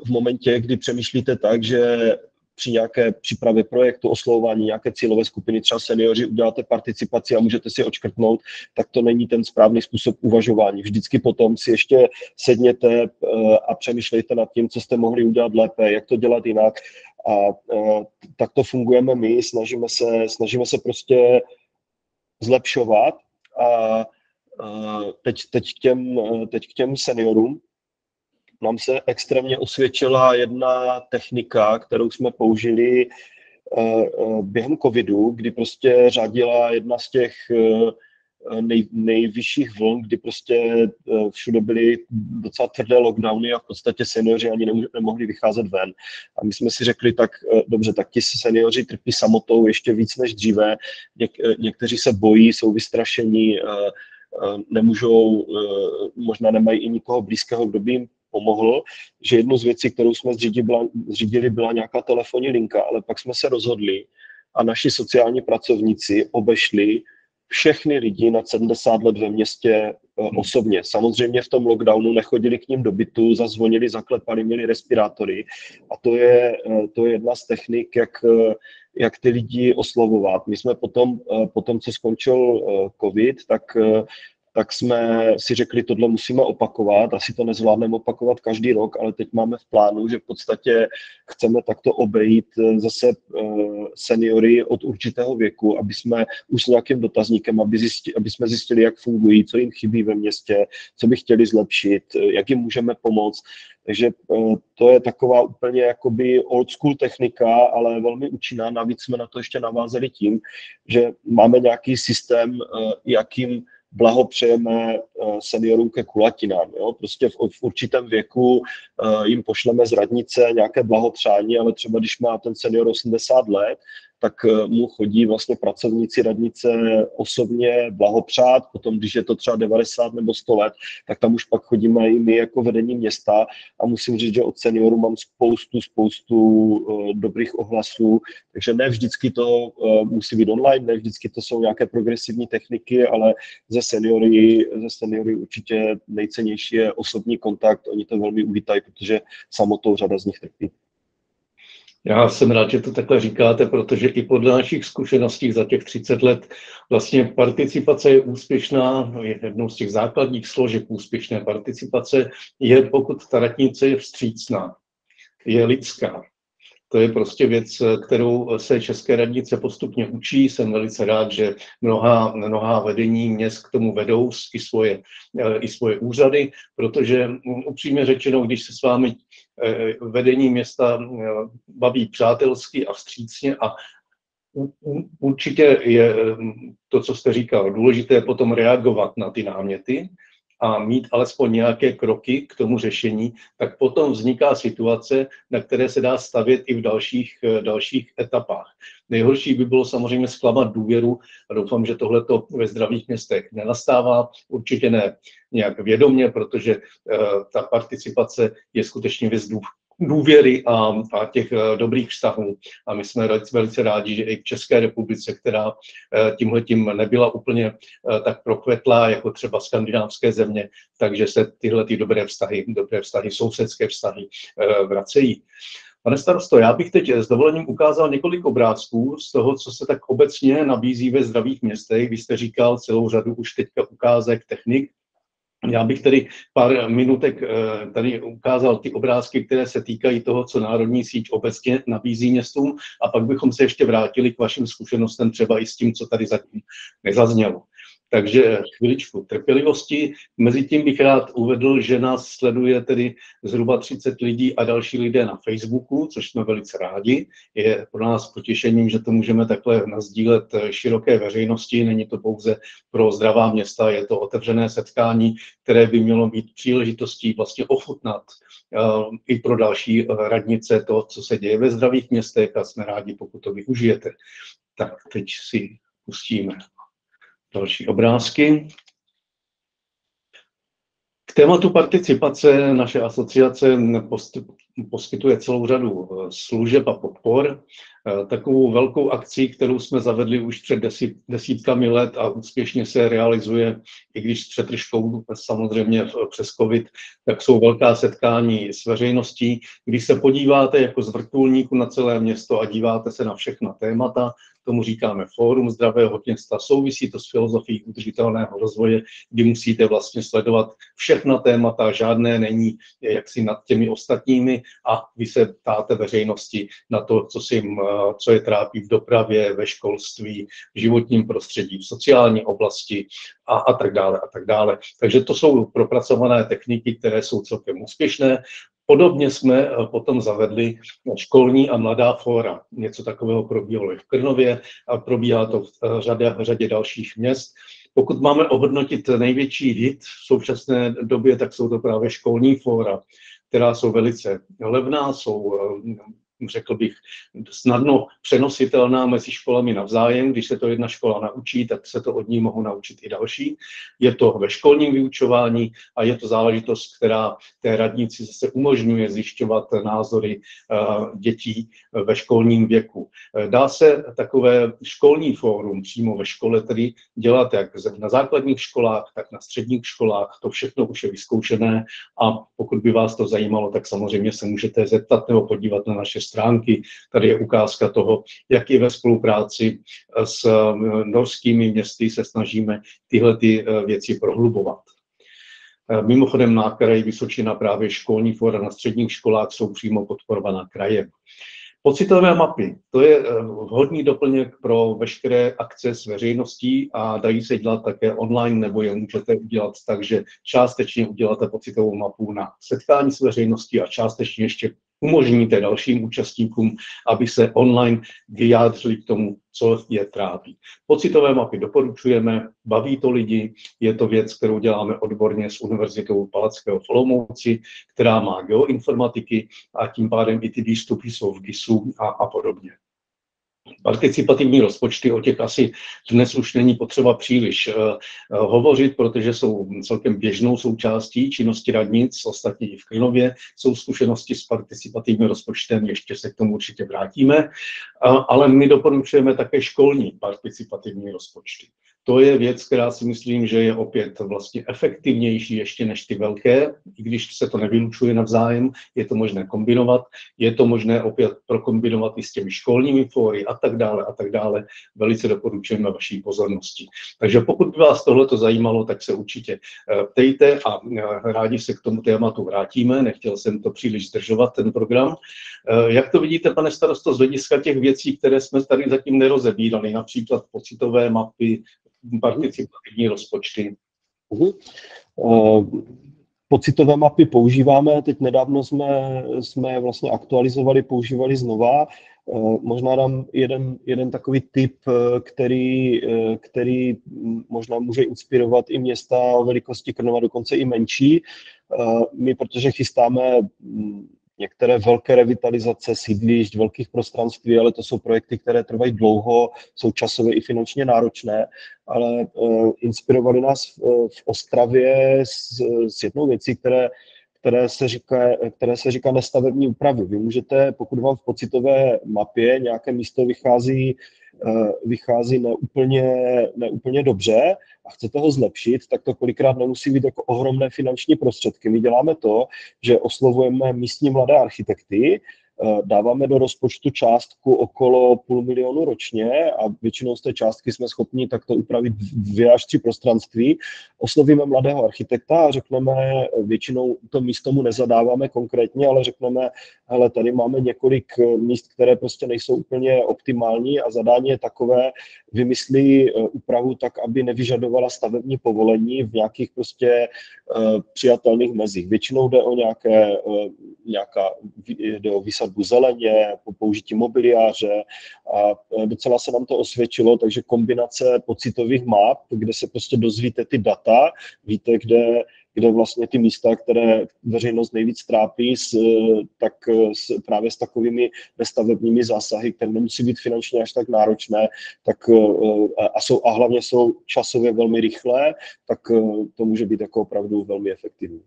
v momentě, kdy přemýšlíte tak, že při nějaké přípravě projektu, oslovování nějaké cílové skupiny, třeba seniori, uděláte participaci a můžete si očkrtnout, tak to není ten správný způsob uvažování. Vždycky potom si ještě sedněte eh, a přemýšlejte nad tím, co jste mohli udělat lépe, jak to dělat jinak. A eh, tak to fungujeme my, snažíme se, snažíme se prostě zlepšovat. A teď, teď, k těm, teď k těm seniorům nám se extrémně osvědčila jedna technika, kterou jsme použili eh, eh, během covidu, kdy prostě řadila jedna z těch eh, nej, nejvyšších vln, kdy prostě všude byly docela tvrdé lockdowny a v podstatě seniori ani nemohli vycházet ven. A my jsme si řekli, tak dobře, tak ti seniori trpí samotou ještě víc než dříve, Něk, někteří se bojí, jsou vystrašení, nemůžou, možná nemají i nikoho blízkého, kdo by jim pomohl, že jednu z věcí, kterou jsme zřídili, byla, zřídili, byla nějaká telefonní linka, ale pak jsme se rozhodli a naši sociální pracovníci obešli všechny lidi nad 70 let ve městě eh, hmm. osobně. Samozřejmě v tom lockdownu nechodili k ním do bytu, zazvonili, zaklepali, měli respirátory a to je, eh, to je jedna z technik, jak, eh, jak ty lidi oslovovat. My jsme potom, potom co skončil covid, tak tak jsme si řekli, tohle musíme opakovat, asi to nezvládneme opakovat každý rok, ale teď máme v plánu, že v podstatě chceme takto obejít eh, zase eh, seniory od určitého věku, aby jsme už s nějakým dotazníkem, aby, zjistili, aby jsme zjistili, jak fungují, co jim chybí ve městě, co by chtěli zlepšit, eh, jak jim můžeme pomoct. Takže to je taková úplně jakoby old school technika, ale velmi účinná. Navíc jsme na to ještě navázali tím, že máme nějaký systém, jakým blahopřejeme eh, seniorům ke kulatinám. Jo? Prostě v, v určitém věku eh, jim pošleme z radnice nějaké blahopřání, ale třeba když má ten senior 80 let, tak eh, mu chodí vlastně pracovníci radnice osobně blahopřát, potom když je to třeba 90 nebo 100 let, tak tam už pak chodíme i my jako vedení města a musím říct, že od seniorů mám spoustu, spoustu uh, dobrých ohlasů, takže ne vždycky to uh, musí být online, ne vždycky to jsou nějaké progresivní techniky, ale ze seniory, ze seniory určitě nejcennější je osobní kontakt, oni to velmi uvítají, protože samotou řada z nich trpí. Já jsem rád, že to takhle říkáte, protože i podle našich zkušeností za těch 30 let vlastně participace je úspěšná, je jednou z těch základních složek úspěšné participace, je pokud ta ratnice je vstřícná, je lidská. To je prostě věc, kterou se České radnice postupně učí. Jsem velice rád, že mnoha, mnoha vedení měst k tomu vedou i svoje, i svoje úřady, protože upřímně řečeno, když se s vámi vedení města eh, baví přátelsky a vstřícně a Určitě je eh, to, co jste říkal, důležité potom reagovat na ty náměty, a mít alespoň nějaké kroky k tomu řešení, tak potom vzniká situace, na které se dá stavět i v dalších, eh, dalších etapách. Nejhorší by bylo samozřejmě zklamat důvěru a doufám, že tohle to ve zdravých městech nenastává. Určitě ne nějak vědomě, protože uh, ta participace je skutečně věc důvěry a, a těch eh, dobrých vztahů. A my jsme velice rádi, že i v České republice, která eh, tímhle tím nebyla úplně eh, tak prokvetlá jako třeba skandinávské země, takže se tyhle ty dobré vztahy, dobré vztahy, sousedské vztahy vracejí. Pane starosto, já bych teď s dovolením ukázal několik obrázků z toho, co se tak obecně nabízí ve zdravých městech. Vy jste říkal celou řadu už teďka ukázek technik, já bych tedy pár minutek eh, tady ukázal ty obrázky, které se týkají toho, co Národní síť obecně nabízí městům a pak bychom se ještě vrátili k vašim zkušenostem třeba i s tím, co tady zatím nezaznělo. Takže chviličku trpělivosti. Mezitím bych rád uvedl, že nás sleduje tedy zhruba 30 lidí a další lidé na Facebooku, což jsme velice rádi. Je pro nás potěšením, že to můžeme takhle nazdílet široké veřejnosti. Není to pouze pro zdravá města, je to otevřené setkání, které by mělo být příležitostí vlastně ochutnat uh, i pro další radnice to, co se děje ve zdravých městech a jsme rádi, pokud to využijete. Tak teď si pustíme další obrázky. K tématu participace naše asociace poskytuje celou řadu eh, služeb a podpor. Eh, takovou velkou akcí, kterou jsme zavedli už před desítkami let a úspěšně se realizuje, i když s přetržkou samozřejmě přes COVID, tak jsou velká setkání s veřejností, když se podíváte jako z vrtulníku na celé město a díváte se na všechna témata, tomu říkáme Fórum zdravého města, souvisí to s filozofií udržitelného rozvoje, kdy musíte vlastně sledovat všechna témata, žádné není jaksi nad těmi ostatními a vy se ptáte veřejnosti na to, co, si jim, co je trápí v dopravě, ve školství, v životním prostředí, v sociální oblasti a, a tak dále a tak dále. Takže to jsou propracované techniky, které jsou celkem úspěšné Podobně jsme eh, potom zavedli školní a mladá fóra. Něco takového probíhalo i v Krnově a probíhá to v eh, řadě, v řadě dalších měst. Pokud máme ohodnotit největší hit v současné době, tak jsou to právě školní fóra, která jsou velice levná, jsou eh, řekl bych, snadno přenositelná mezi školami navzájem. Když se to jedna škola naučí, tak se to od ní mohou naučit i další. Je to ve školním vyučování a je to záležitost, která té radnici zase umožňuje zjišťovat názory dětí ve školním věku. Dá se takové školní fórum přímo ve škole tedy dělat jak na základních školách, tak na středních školách. To všechno už je vyzkoušené a pokud by vás to zajímalo, tak samozřejmě se můžete zeptat nebo podívat na naše stránky. Tady je ukázka toho, jak i ve spolupráci s eh, norskými městy se snažíme tyhle ty eh, věci prohlubovat. Eh, mimochodem na kraji Vysočina právě školní fora na středních školách jsou přímo podporovaná krajem. Pocitové mapy, to je eh, vhodný doplněk pro veškeré akce s veřejností a dají se dělat také online, nebo je můžete udělat tak, že částečně uděláte pocitovou mapu na setkání s veřejností a částečně ještě umožníte dalším účastníkům, aby se online vyjádřili k tomu, co je trápí. Pocitové mapy doporučujeme, baví to lidi, je to věc, kterou děláme odborně s Univerzitou Palackého v Olomouci, která má geoinformatiky a tím pádem i ty výstupy jsou v GISu a, a podobně. Participativní rozpočty, o těch asi dnes už není potřeba příliš uh, hovořit, protože jsou celkem běžnou součástí činnosti radnic, ostatně i v Klinově jsou zkušenosti s participativním rozpočtem, ještě se k tomu určitě vrátíme, uh, ale my doporučujeme také školní participativní rozpočty. To je věc, která si myslím, že je opět vlastně efektivnější ještě než ty velké, i když se to nevylučuje navzájem, je to možné kombinovat, je to možné opět prokombinovat i s těmi školními fóry a tak dále a tak dále. Velice doporučujeme vaší pozornosti. Takže pokud by vás tohle zajímalo, tak se určitě eh, ptejte a eh, rádi se k tomu tématu vrátíme. Nechtěl jsem to příliš zdržovat, ten program. Eh, jak to vidíte, pane starosto, z hlediska těch věcí, které jsme tady zatím nerozebírali, například pocitové mapy, participativní rozpočty. Uh-huh. Uh, pocitové mapy používáme, teď nedávno jsme, jsme vlastně aktualizovali, používali znova. Uh, možná dám jeden, jeden takový tip, eh, který, který možná může inspirovat i města o velikosti Krnova, dokonce i menší. My, protože chystáme mm, některé velké revitalizace sídlišť, velkých prostranství, ale to jsou projekty, které trvají dlouho, jsou časově i finančně náročné, ale uh, inspirovali nás v, v Ostravě s, s jednou věcí, které které se, říká, které se říká nestavební úpravy. Vy můžete, pokud vám v pocitové mapě nějaké místo vychází Eh, vychází neúplně, neúplně dobře a chcete ho zlepšit, tak to kolikrát nemusí být jako ohromné finanční prostředky. My děláme to, že oslovujeme místní mladé architekty, Eh, dáváme do rozpočtu částku okolo půl milionu ročně a většinou z té částky jsme schopni takto upravit dvě až tři prostranství. Oslovíme mladého architekta a řekneme, většinou to místo mu nezadáváme konkrétně, ale řekneme, hele, tady máme několik míst, které prostě nejsou úplně optimální a zadání je takové, vymyslí eh, úpravu tak, aby nevyžadovala stavební povolení v nějakých prostě eh, přijatelných mezích. Většinou jde o nějaké, nějaká, jde o výsadbu zeleně, po použití mobiliáře a docela se nám to osvědčilo, takže kombinace pocitových map, kde se prostě dozvíte ty data, víte, kde, kde vlastně ty místa, které veřejnost nejvíc trápí, s, tak s, právě s takovými nestavebními zásahy, které nemusí být finančně až tak náročné, tak a, jsou, a hlavně jsou časově velmi rychlé, tak to může být jako opravdu velmi efektivní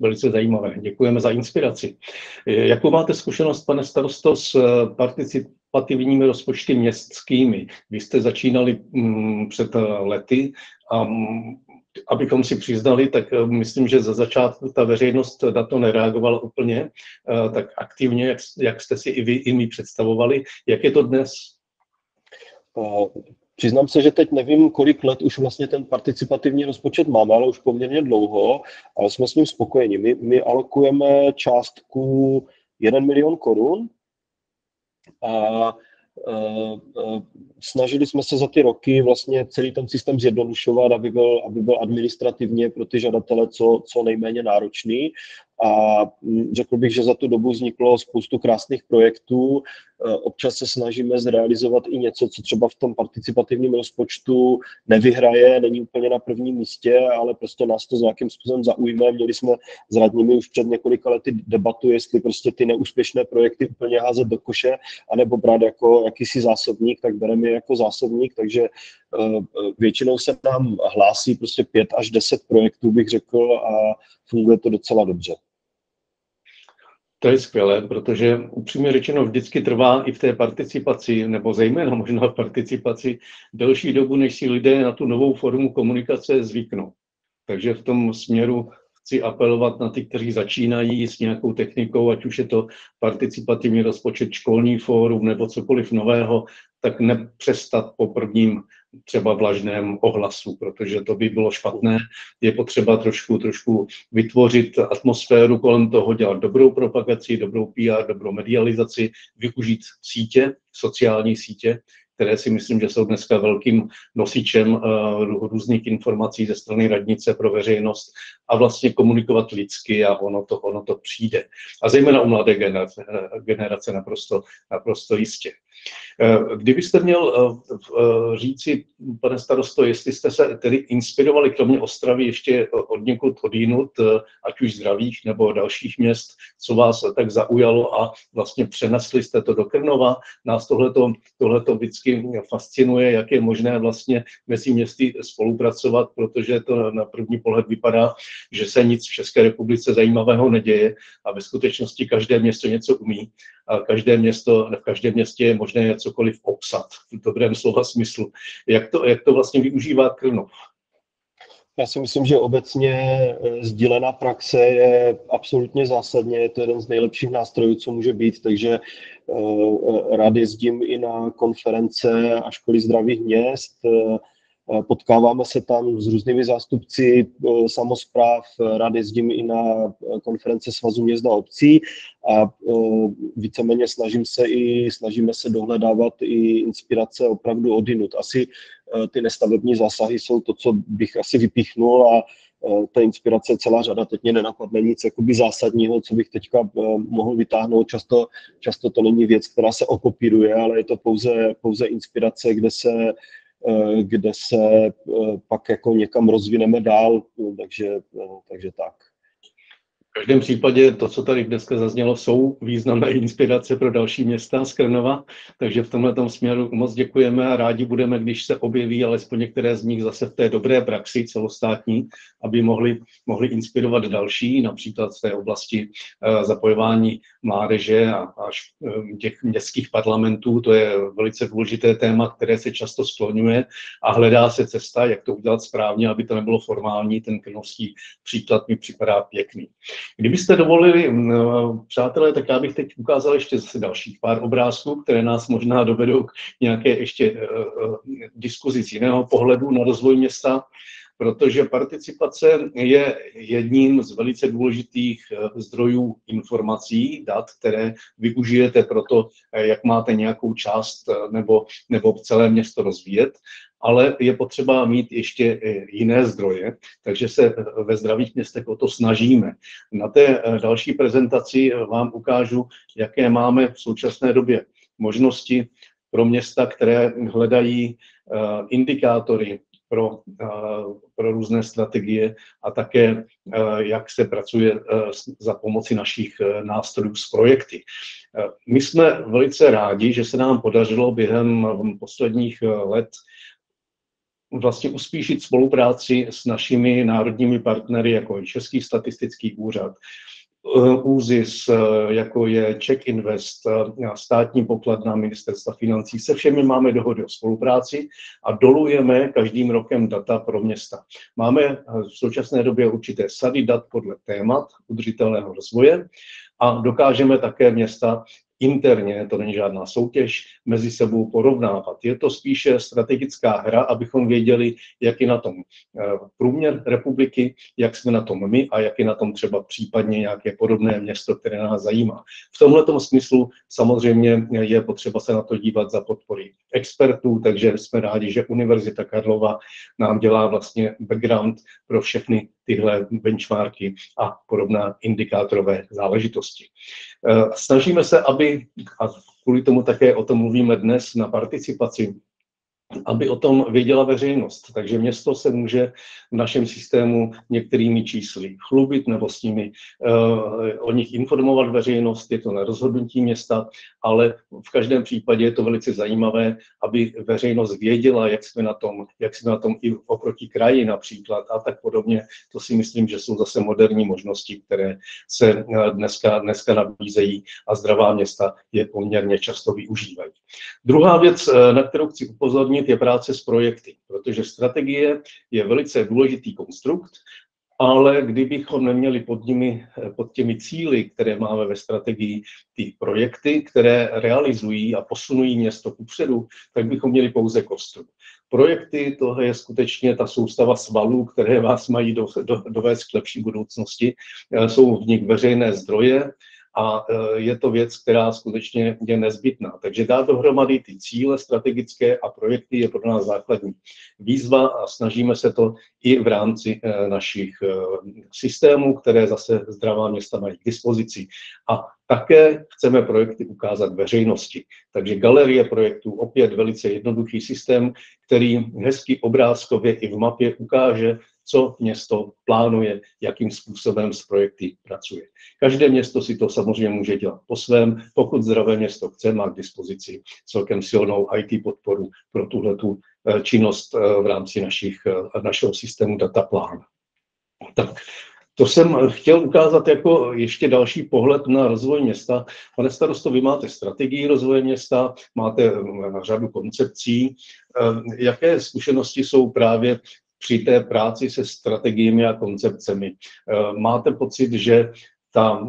velice zajímavé. Děkujeme za inspiraci. Jakou máte zkušenost, pane starosto, s eh, participativními rozpočty městskými? Vy jste začínali mm, před eh, lety a mm, abychom si přiznali, tak eh, myslím, že za začátku ta veřejnost na to nereagovala úplně tak aktivně, jak, jak jste si i vy i my představovali. Jak je to dnes? Přiznám se, že teď nevím, kolik let už vlastně ten participativní rozpočet máme, ale už poměrně dlouho, ale jsme s ním spokojeni. My, my alokujeme částku 1 milion korun a snažili jsme se za ty roky vlastně celý ten systém zjednodušovat, aby byl, aby byl administrativně pro ty žadatele co, co nejméně náročný a mm, řekl bych, že za tu dobu vzniklo spoustu krásných projektů. E, občas se snažíme zrealizovat i něco, co třeba v tom participativním rozpočtu nevyhraje, není úplně na prvním místě, ale prostě nás to nějakým způsobem zaujme. Měli jsme s radními už před několika lety debatu, jestli prostě ty neúspěšné projekty úplně házet do koše, anebo brát jako jakýsi zásobník, tak bereme je jako zásobník, takže většinou se nám hlásí prostě pět až deset projektů, bych řekl, a funguje to docela dobře. To je skvělé, protože upřímně řečeno vždycky trvá i v té participaci, nebo zejména možná v participaci, delší dobu, než si lidé na tu novou formu komunikace zvyknou. Takže v tom směru chci apelovat na ty, kteří začínají s nějakou technikou, ať už je to participativní rozpočet, školní fórum nebo cokoliv nového, tak nepřestat po prvním třeba vlažném ohlasu, protože to by bylo špatné. Je potřeba trošku, trošku vytvořit atmosféru kolem toho, dělat dobrou propagaci, dobrou PR, dobrou medializaci, využít sítě, sociální sítě, které si myslím, že jsou dneska velkým nosičem uh, různých informací ze strany radnice pro veřejnost a vlastně komunikovat lidsky a ono to, ono to přijde. A zejména u mladé generace, eh, generace naprosto, naprosto jistě. Eh, kdybyste měl eh, eh, říci, pane starosto, jestli jste se tedy inspirovali kromě Ostravy ještě od někud odjinut, ať už zdravých nebo dalších měst, co vás tak zaujalo a vlastně přenesli jste to do Krnova. Nás tohleto, tohleto vždycky fascinuje, jak je možné vlastně mezi městy spolupracovat, protože to na první pohled vypadá, že se nic v České republice zajímavého neděje a ve skutečnosti každé město něco umí a každé město, v každém městě je možné cokoliv obsat v dobrém slova smyslu. Jak to, jak to vlastně využívá Krnov? Já si myslím, že obecně eh, sdílená praxe je absolutně zásadně, je to jeden z nejlepších nástrojů, co může být, takže eh, eh, rád jezdím i na konference a školy zdravých měst, potkáváme se tam s různými zástupci eh, samozpráv, rád jezdím i na eh, konference Svazu měst a obcí a víceméně snažím se i, snažíme se dohledávat i inspirace opravdu odinut. Asi ty nestavební zásahy jsou to, co bych asi vypíchnul a ta inspirace je celá řada, teď mě nenapadne nic jakoby zásadního, co bych teďka mohl vytáhnout. Často, často to není věc, která se okopíruje, ale je to pouze, pouze inspirace, kde se Eh, kde se eh, pak jako někam rozvineme dál, takže, eh, takže tak. V každém případě to, co tady dneska zaznělo, jsou významné inspirace pro další města z Krnova, takže v tomhle směru moc děkujeme a rádi budeme, když se objeví alespoň některé z nich zase v té dobré praxi celostátní, aby mohli, mohli inspirovat další, například v té oblasti uh, zapojování mládeže a až uh, těch městských parlamentů. To je velice důležité téma, které se často skloňuje a hledá se cesta, jak to udělat správně, aby to nebylo formální. Ten krnovský příklad mi připadá pěkný. Kdybyste dovolili, přátelé, tak já bych teď ukázal ještě zase dalších pár obrázků, které nás možná dovedou k nějaké ještě uh, diskuzi z jiného pohledu na rozvoj města, protože participace je jedním z velice důležitých zdrojů informací, dat, které využijete pro to, jak máte nějakou část nebo, nebo celé město rozvíjet ale je potřeba mít ještě jiné zdroje, takže se ve zdravých městech o to snažíme. Na té eh, další prezentaci vám ukážu, jaké máme v současné době možnosti pro města, které hledají eh, indikátory pro, eh, pro různé strategie a také, jak se pracuje za pomoci našich nástrojů s projekty. My jsme velice rádi, že se nám podařilo během posledních let vlastně uspíšit spolupráci s našimi národními partnery, jako je Český statistický úřad, eh, ÚZIS, eh, jako je Czech Invest, eh, státní pokladna ministerstva financí. Se všemi máme dohody o spolupráci a dolujeme každým rokem data pro města. Máme v současné době určité sady dat podle témat udržitelného rozvoje a dokážeme také města interně, to není žádná soutěž, mezi sebou porovnávat. Je to spíše strategická hra, abychom věděli, jak je na tom eh, průměr republiky, jak jsme na tom my a jak je na tom třeba případně nějaké podobné město, které nás zajímá. V tomto smyslu samozřejmě je potřeba se na to dívat za podpory expertů, takže jsme rádi, že Univerzita Karlova nám dělá vlastně background pro všechny tyhle benchmarky a podobná indikátorové záležitosti. Eh, snažíme se, aby, a kvůli tomu také o tom mluvíme dnes na participaci, aby o tom věděla veřejnost. Takže město se může v našem systému některými čísly chlubit nebo s nimi uh, o nich informovat veřejnost, je to na rozhodnutí města, ale v každém případě je to velice zajímavé, aby veřejnost věděla, jak jsme na tom, jak jsme na tom i oproti kraji například a tak podobně. To si myslím, že jsou zase moderní možnosti, které se eh, dneska, dneska nabízejí a zdravá města je poměrně často využívají. Druhá věc, eh, na kterou chci upozornit, je práce s projekty, protože strategie je velice důležitý konstrukt, ale kdybychom neměli pod, nimi, pod těmi cíly, které máme ve strategii, ty projekty, které realizují a posunují město kupředu, tak bychom měli pouze konstrukt. Projekty, to je skutečně ta soustava svalů, které vás mají do, do, dovést k lepší budoucnosti. Jsou v nich veřejné zdroje, a e, je to věc, která skutečně je nezbytná. Takže dát dohromady ty cíle strategické a projekty je pro nás základní výzva a snažíme se to i v rámci e, našich e, systémů, které zase zdravá města mají k dispozici. A také chceme projekty ukázat veřejnosti. Takže galerie projektů, opět velice jednoduchý systém, který hezky obrázkově i v mapě ukáže, co město plánuje, jakým způsobem s projekty pracuje. Každé město si to samozřejmě může dělat po svém. Pokud zdravé město chce, má k dispozici celkem silnou IT podporu pro tuhletu eh, činnost eh, v rámci našich, eh, našeho systému dataplán. Tak to jsem chtěl ukázat jako ještě další pohled na rozvoj města. Pane starosto, vy máte strategii rozvoje města, máte řadu koncepcí. Jaké zkušenosti jsou právě při té práci se strategiemi a koncepcemi. Eh, máte pocit, že ta,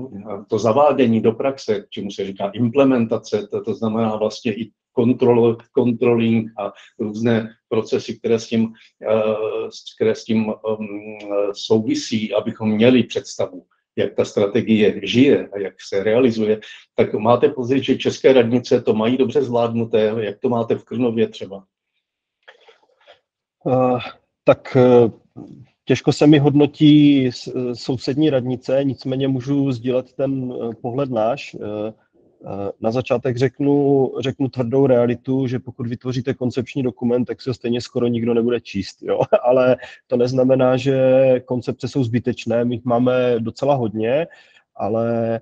to zavádění do praxe, čemu se říká implementace, to, to znamená vlastně i kontrol, controlling a různé procesy, které s tím, eh, které s tím um, souvisí, abychom měli představu, jak ta strategie žije a jak se realizuje, tak máte pocit, že české radnice to mají dobře zvládnuté, jak to máte v Krnově třeba? Tak eh, těžko se mi hodnotí sousední radnice, nicméně můžu sdílet ten eh, pohled náš. Eh, na začátek řeknu, řeknu tvrdou realitu, že pokud vytvoříte koncepční dokument, tak se stejně skoro nikdo nebude číst. Jo? Ale to neznamená, že koncepce jsou zbytečné, my jich máme docela hodně, ale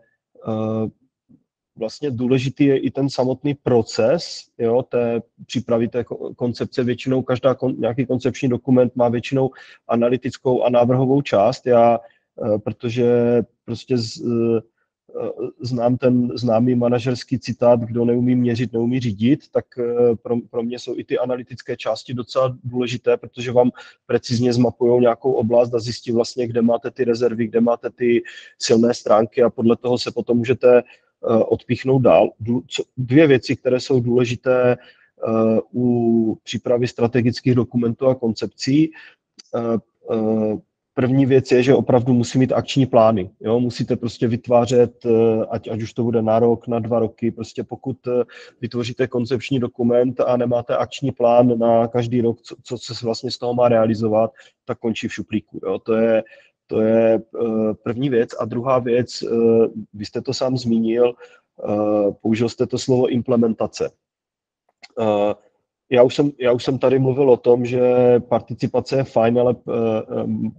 vlastně důležitý je i ten samotný proces jo, té přípravy té koncepce. Většinou každá kon, nějaký koncepční dokument má většinou analytickou a návrhovou část. Já, eh, protože prostě z, eh, znám ten známý manažerský citát, kdo neumí měřit, neumí řídit, tak eh, pro, pro mě jsou i ty analytické části docela důležité, protože vám precizně zmapují nějakou oblast a zjistí vlastně, kde máte ty rezervy, kde máte ty silné stránky a podle toho se potom můžete Eh, odpíchnout dál. Dvě věci, které jsou důležité eh, u přípravy strategických dokumentů a koncepcí. Eh, první věc je, že opravdu musí mít akční plány. Jo? Musíte prostě vytvářet, ať, ať už to bude na rok, na dva roky, prostě pokud vytvoříte koncepční dokument a nemáte akční plán na každý rok, co, co se vlastně z toho má realizovat, tak končí v šuplíku. Jo? To je to je eh, první věc. A druhá věc, eh, vy jste to sám zmínil, eh, použil jste to slovo implementace. Já už, jsem, já už jsem tady mluvil o tom, že participace je fajn, ale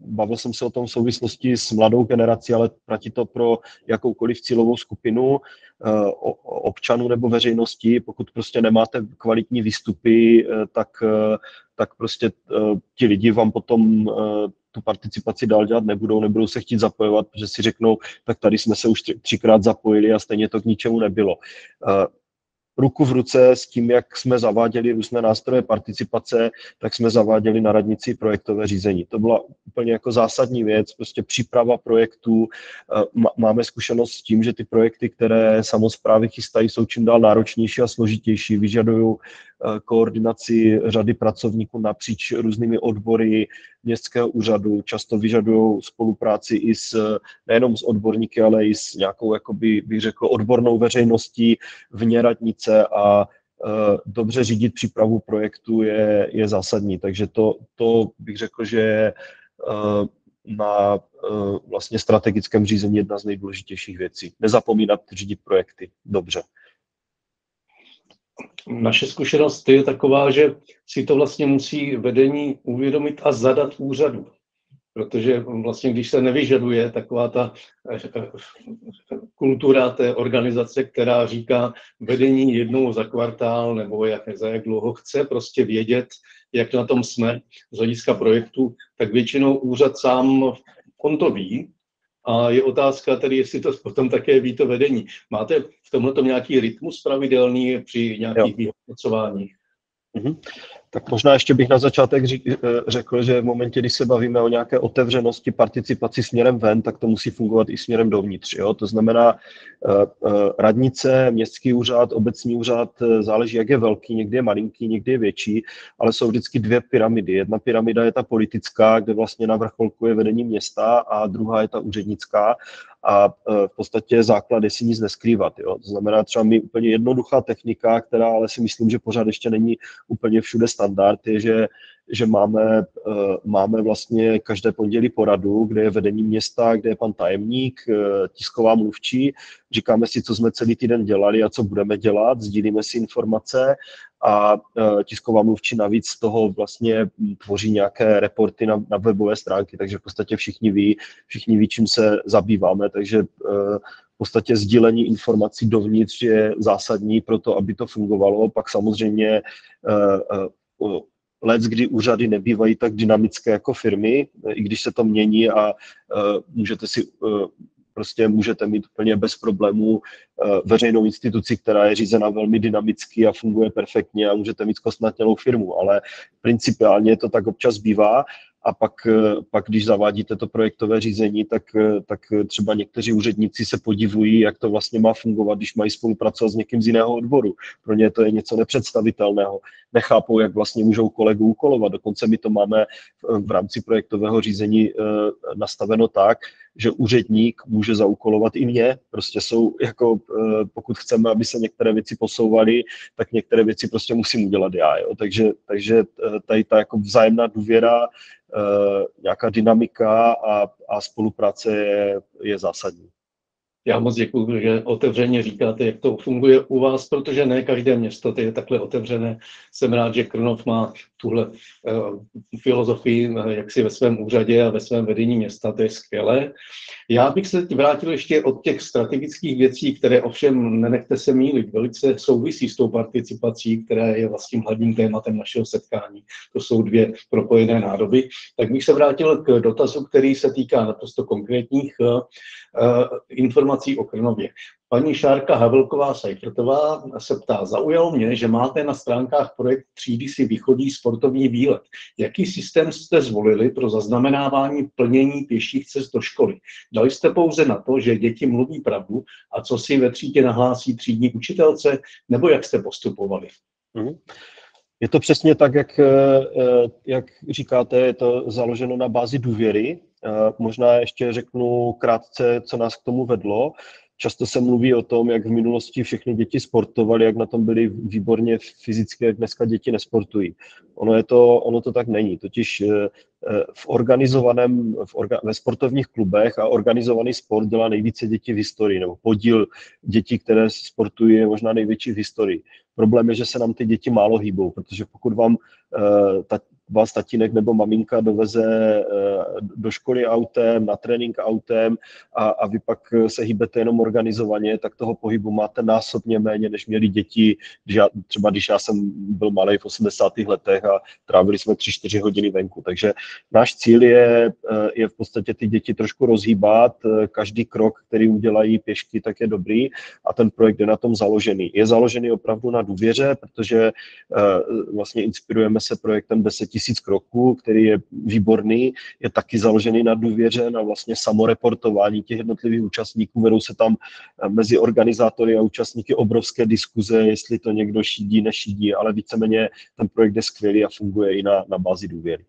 bavil jsem se o tom v souvislosti s mladou generací, ale platí to pro jakoukoliv cílovou skupinu občanů nebo veřejnosti. Pokud prostě nemáte kvalitní výstupy, tak, tak prostě ti lidi vám potom tu participaci dál dělat nebudou, nebudou se chtít zapojovat, protože si řeknou, tak tady jsme se už třikrát zapojili a stejně to k ničemu nebylo. ruku v ruce s tím, jak jsme zaváděli různé nástroje participace, tak jsme zaváděli na radnici projektové řízení. To byla úplně jako zásadní věc, prostě příprava projektů. Eh, máme zkušenost s tím, že ty projekty, které samozprávy chystají, jsou čím dál náročnější a složitější, vyžadují eh, koordinaci řady pracovníků napříč různými odbory městského úřadu, často vyžadují spolupráci i s, nejenom s odborníky, ale i s nějakou, jakoby, bych řekl, odbornou veřejností vně radnice a Eh, dobře řídit přípravu projektu je, je zásadní. Takže to, to bych řekl, že je eh, na eh, vlastně strategickém řízení jedna z nejdůležitějších věcí. Nezapomínat řídit projekty dobře. Naše zkušenost je taková, že si to vlastně musí vedení uvědomit a zadat úřadu. Protože vlastně, když se nevyžaduje taková ta eh, eh, kultura té organizace, která říká vedení jednou za kvartál nebo jak, za jak dlouho chce prostě vědět, jak na tom jsme z hlediska projektu, tak většinou úřad sám on to ví, a je otázka tedy, jestli to potom také ví to vedení. Máte v tomhle nějaký rytmus pravidelný při nějakých vyhodnocováních? Mm-hmm. Tak možná ještě bych na začátek eh, řekl, že v momentě, kdy se bavíme o nějaké otevřenosti, participaci směrem ven, tak to musí fungovat i směrem dovnitř. Jo? To znamená, eh, eh, radnice, městský úřad, obecní úřad, záleží, jak je velký, někdy je malinký, někdy je větší, ale jsou vždycky dvě pyramidy. Jedna pyramida je ta politická, kde vlastně na vrcholku je vedení města a druhá je ta úřednická a v podstatě základ je si nic neskrývat. Jo? To znamená třeba mi úplně jednoduchá technika, která ale si myslím, že pořád ještě není úplně všude standard, je, že, že máme, uh, máme vlastně každé pondělí poradu, kde je vedení města, kde je pan tajemník, uh, tisková mluvčí, říkáme si, co jsme celý týden dělali a co budeme dělat, sdílíme si informace a uh, tisková mluvčí navíc z toho vlastně tvoří nějaké reporty na, na webové stránky, takže v podstatě všichni ví, všichni ví, čím se zabýváme, takže v podstatě sdílení informací dovnitř je zásadní pro to, aby to fungovalo. Pak samozřejmě let, kdy úřady nebývají tak dynamické jako firmy, i když se to mění a uh, můžete si uh, prostě můžete mít úplně bez problémů uh, veřejnou instituci, která je řízena velmi dynamicky a funguje perfektně a můžete mít kostnatělou firmu, ale principiálně to tak občas bývá a pak, eh, pak když zavádíte to projektové řízení, tak, eh, tak třeba někteří úředníci se podivují, jak to vlastně má fungovat, když mají spolupracovat s někým z jiného odboru. Pro ně to je něco nepředstavitelného. Nechápou, jak vlastně můžou kolegu úkolovat. Dokonce my to máme v rámci projektového řízení eh, nastaveno tak, že úředník může zaúkolovat i mě. Prostě jsou, jako pokud chceme, aby se některé věci posouvaly, tak některé věci prostě musím udělat já. Jo? Takže, takže tady ta jako vzájemná důvěra Eh, nějaká dynamika a, a spolupráce je, je zásadní. Já moc děkuji, že otevřeně říkáte, jak to funguje u vás, protože ne každé město to je takhle otevřené. Jsem rád, že Krnov má tuhle uh, filozofii uh, jaksi ve svém úřadě a ve svém vedení města, to je skvělé. Já bych se vrátil ještě od těch strategických věcí, které ovšem, nenechte se mílit, velice souvisí s tou participací, která je vlastně hlavním tématem našeho setkání. To jsou dvě propojené nádoby. Tak bych se vrátil k dotazu, který se týká naprosto konkrétních uh, informací o Krnově. Paní Šárka Havelková Seifertová se ptá, zaujalo mě, že máte na stránkách projekt Třídy si východní sportovní výlet. Jaký systém jste zvolili pro zaznamenávání plnění pěších cest do školy? Dali jste pouze na to, že děti mluví pravdu a co si ve třídě nahlásí třídní učitelce, nebo jak jste postupovali? Mm. Je to přesně tak, jak, eh, jak říkáte, je to založeno na bázi důvěry. Eh, možná ještě řeknu krátce, co nás k tomu vedlo. Často se mluví o tom, jak v minulosti všechny děti sportovaly, jak na tom byly výborně fyzicky, jak dneska děti nesportují. Ono, je to, ono to tak není. Totiž eh, eh, v organizovaném, v orga, ve sportovních klubech a organizovaný sport dělá nejvíce dětí v historii, nebo podíl dětí, které sportují, je možná největší v historii. Problém je, že se nám ty děti málo hýbou, protože pokud vám uh, ta, vás tatínek nebo maminka doveze do školy autem, na trénink autem a, a vy pak se hýbete jenom organizovaně, tak toho pohybu máte násobně méně, než měli děti, když já, třeba když já jsem byl malý v 80. letech a trávili jsme 3-4 hodiny venku. Takže náš cíl je, je v podstatě ty děti trošku rozhýbat, každý krok, který udělají pěšky, tak je dobrý a ten projekt je na tom založený. Je založený opravdu na důvěře, protože vlastně inspirujeme se projektem 10 000 kroků, který je výborný, je taky založený na důvěře, na vlastně samoreportování těch jednotlivých účastníků. Vedou se tam eh, mezi organizátory a účastníky obrovské diskuze, jestli to někdo šídí, nešídí, ale víceméně ten projekt je skvělý a funguje i na, na bázi důvěry.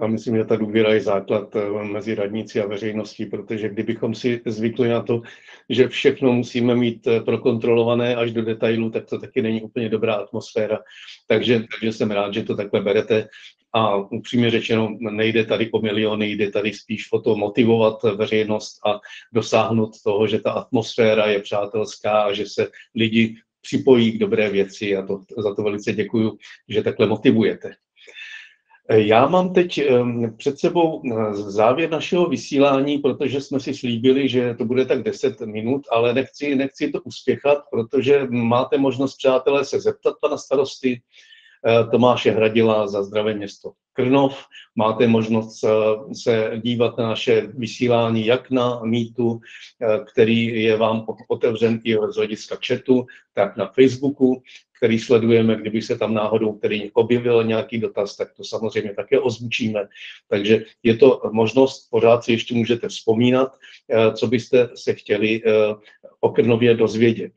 A myslím, že ta důvěra je základ eh, mezi radníci a veřejností, protože kdybychom si zvykli na to, že všechno musíme mít eh, prokontrolované až do detailu, tak to taky není úplně dobrá atmosféra. Takže, takže jsem rád, že to takhle berete. A upřímně řečeno, nejde tady o miliony, jde tady spíš o to motivovat veřejnost a dosáhnout toho, že ta atmosféra je přátelská a že se lidi připojí k dobré věci a to, za to velice děkuju, že takhle motivujete. Já mám teď před sebou závěr našeho vysílání, protože jsme si slíbili, že to bude tak 10 minut, ale nechci, nechci to uspěchat, protože máte možnost, přátelé, se zeptat pana starosty eh, Tomáše Hradila za zdravé město Krnov. Máte možnost eh, se dívat na naše vysílání jak na Meetu, který je vám otevřen i z hlediska chatu, tak na Facebooku který sledujeme, kdyby se tam náhodou který objevil nějaký dotaz, tak to samozřejmě také ozvučíme. Takže je to možnost, pořád si ještě můžete vzpomínat, eh, co byste se chtěli eh, o Krnově dozvědět.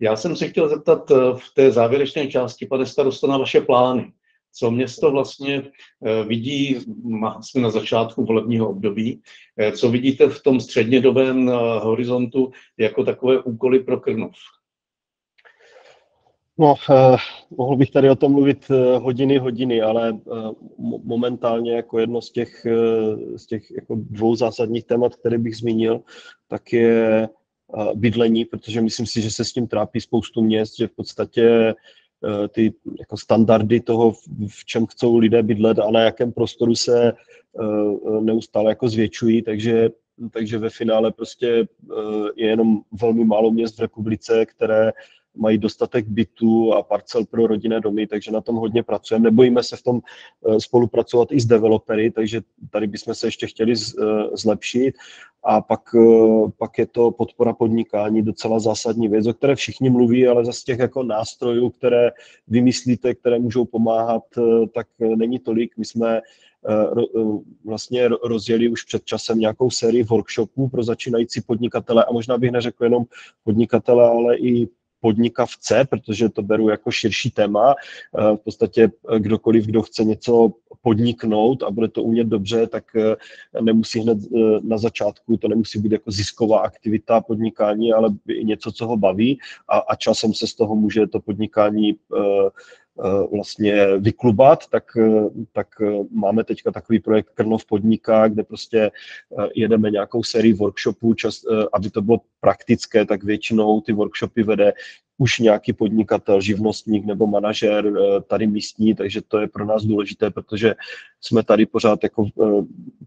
Já jsem se chtěl zeptat eh, v té závěrečné části, pane starosto, na vaše plány. Co město vlastně vidí, jsme na začátku volebního období, co vidíte v tom střednědobém horizontu jako takové úkoly pro Krnov? No, eh, mohl bych tady o tom mluvit eh, hodiny, hodiny, ale eh, momentálně jako jedno z těch, eh, z těch jako dvou zásadních témat, které bych zmínil, tak je eh, bydlení, protože myslím si, že se s tím trápí spoustu měst, že v podstatě eh, ty jako standardy toho, v čem chcou lidé bydlet a na jakém prostoru se neustále jako zvětšují, takže takže ve finále prostě je jenom velmi málo měst v republice, které mají dostatek bytů a parcel pro rodinné domy, takže na tom hodně pracujeme. Nebojíme se v tom eh, spolupracovat i s developery, takže tady bychom se ještě chtěli eh, zlepšit. A pak, eh, pak je to podpora podnikání, docela zásadní věc, o které všichni mluví, ale zase těch jako nástrojů, které vymyslíte, které můžou pomáhat, tak není tolik. My jsme vlastně rozjeli už před časem nějakou sérii workshopů pro začínající podnikatele a možná bych neřekl jenom podnikatele, ale i podnikavce, protože to beru jako širší téma. Eh, v podstatě eh, kdokoliv, kdo chce něco podniknout a bude to umět dobře, tak eh, nemusí hned na začátku, to nemusí být jako zisková aktivita podnikání, ale něco, co ho baví a, a časem se z toho může to podnikání vlastně vyklubat, tak, tak máme teďka takový projekt Krnov podniká, kde prostě jedeme nějakou sérii workshopů, čas, aby to bylo praktické, tak většinou ty workshopy vede už nějaký podnikatel, živnostník nebo manažer tady místní, takže to je pro nás důležité, protože jsme tady pořád jako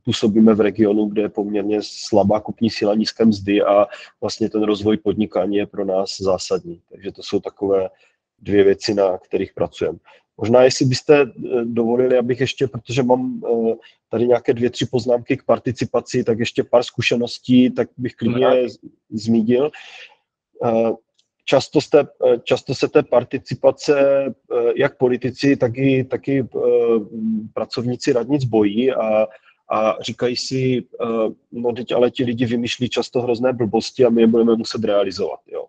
působíme v regionu, kde je poměrně slabá kupní síla, nízké mzdy a vlastně ten rozvoj podnikání je pro nás zásadní. Takže to jsou takové dvě věci, na kterých pracujeme. Možná, jestli byste eh, dovolili, abych ještě, protože mám eh, tady nějaké dvě, tři poznámky k participaci, tak ještě pár zkušeností, tak bych klidně zmínil. Eh, často, jste, často se té participace, jak politici, tak i, tak i pracovníci radnic bojí a, a říkají si, no teď ale ti lidi vymýšlí často hrozné blbosti a my je budeme muset realizovat. Jo.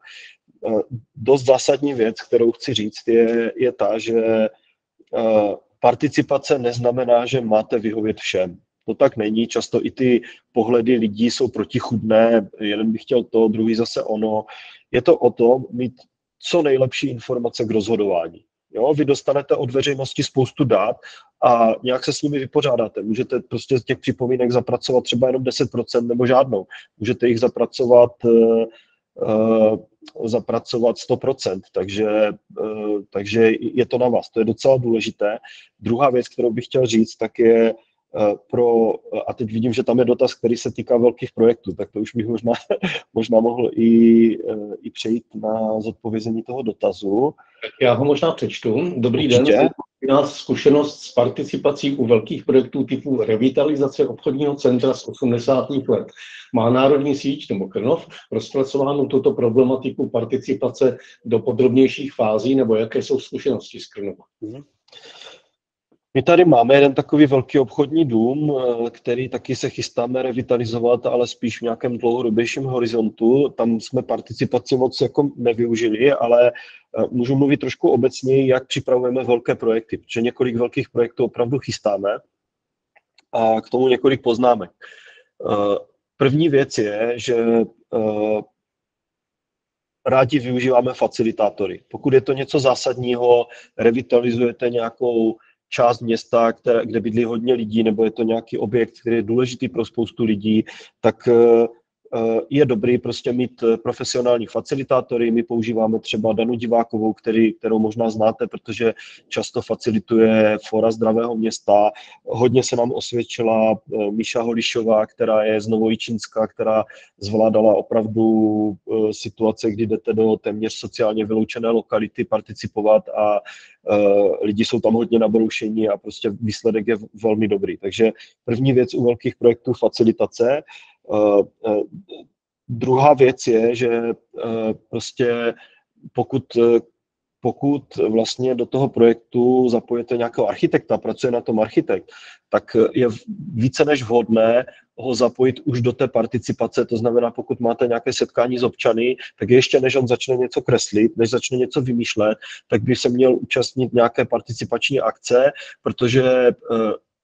Eh, dost zásadní věc, kterou chci říct, je, je ta, že eh, participace neznamená, že máte vyhovět všem. To tak není, často i ty pohledy lidí jsou protichudné, jeden by chtěl to, druhý zase ono. Je to o tom mít co nejlepší informace k rozhodování. Jo, vy dostanete od veřejnosti spoustu dát a nějak se s nimi vypořádáte. Můžete prostě z těch připomínek zapracovat třeba jenom 10% nebo žádnou. Můžete jich zapracovat uh, uh, zapracovat 100%, takže, takže je to na vás, to je docela důležité. Druhá věc, kterou bych chtěl říct, tak je pro, a teď vidím, že tam je dotaz, který se týká velkých projektů, tak to už bych možná, možná mohl i, i přejít na zodpovězení toho dotazu. Já ho možná přečtu. Dobrý Určitě. den, nás zkušenost s participací u velkých projektů typu revitalizace obchodního centra z 80. let. Má Národní síť nebo Krnov rozpracováno tuto problematiku participace do podrobnějších fází, nebo jaké jsou zkušenosti z Krnova? Mm-hmm. My tady máme jeden takový velký obchodní dům, eh, který taky se chystáme revitalizovat, ale spíš v nějakém dlouhodobějším horizontu. Tam jsme participaci moc jako nevyužili, ale eh, můžu mluvit trošku obecně, jak připravujeme velké projekty, protože několik velkých projektů opravdu chystáme a k tomu několik poznámek. Eh, první věc je, že rádi využíváme facilitátory. Pokud je to něco zásadního, revitalizujete nějakou část města, které, kde bydlí hodně lidí, nebo je to nějaký objekt, který je důležitý pro spoustu lidí, tak eh, je dobrý prostě mít eh, profesionální facilitátory. My používáme třeba Danu Divákovou, který, kterou možná znáte, protože často facilituje Fora zdravého města. Hodně se nám osvědčila eh, Míša Holišová, která je z Novojičínska, která zvládala opravdu situace, kdy jdete do téměř sociálně vyloučené lokality participovat a lidi jsou tam hodně nabroušení a prostě výsledek je velmi dobrý. Takže první věc u velkých projektů facilitace. Eh, eh, druhá věc je, že eh, prostě pokud pokud vlastně do toho projektu zapojete nějakého architekta, pracuje na tom architekt, tak je více než vhodné ho zapojit už do té participace. To znamená, pokud máte nějaké setkání s občany, tak ještě než on začne něco kreslit, než začne něco vymýšlet, tak by se měl účastnit nějaké participační akce, protože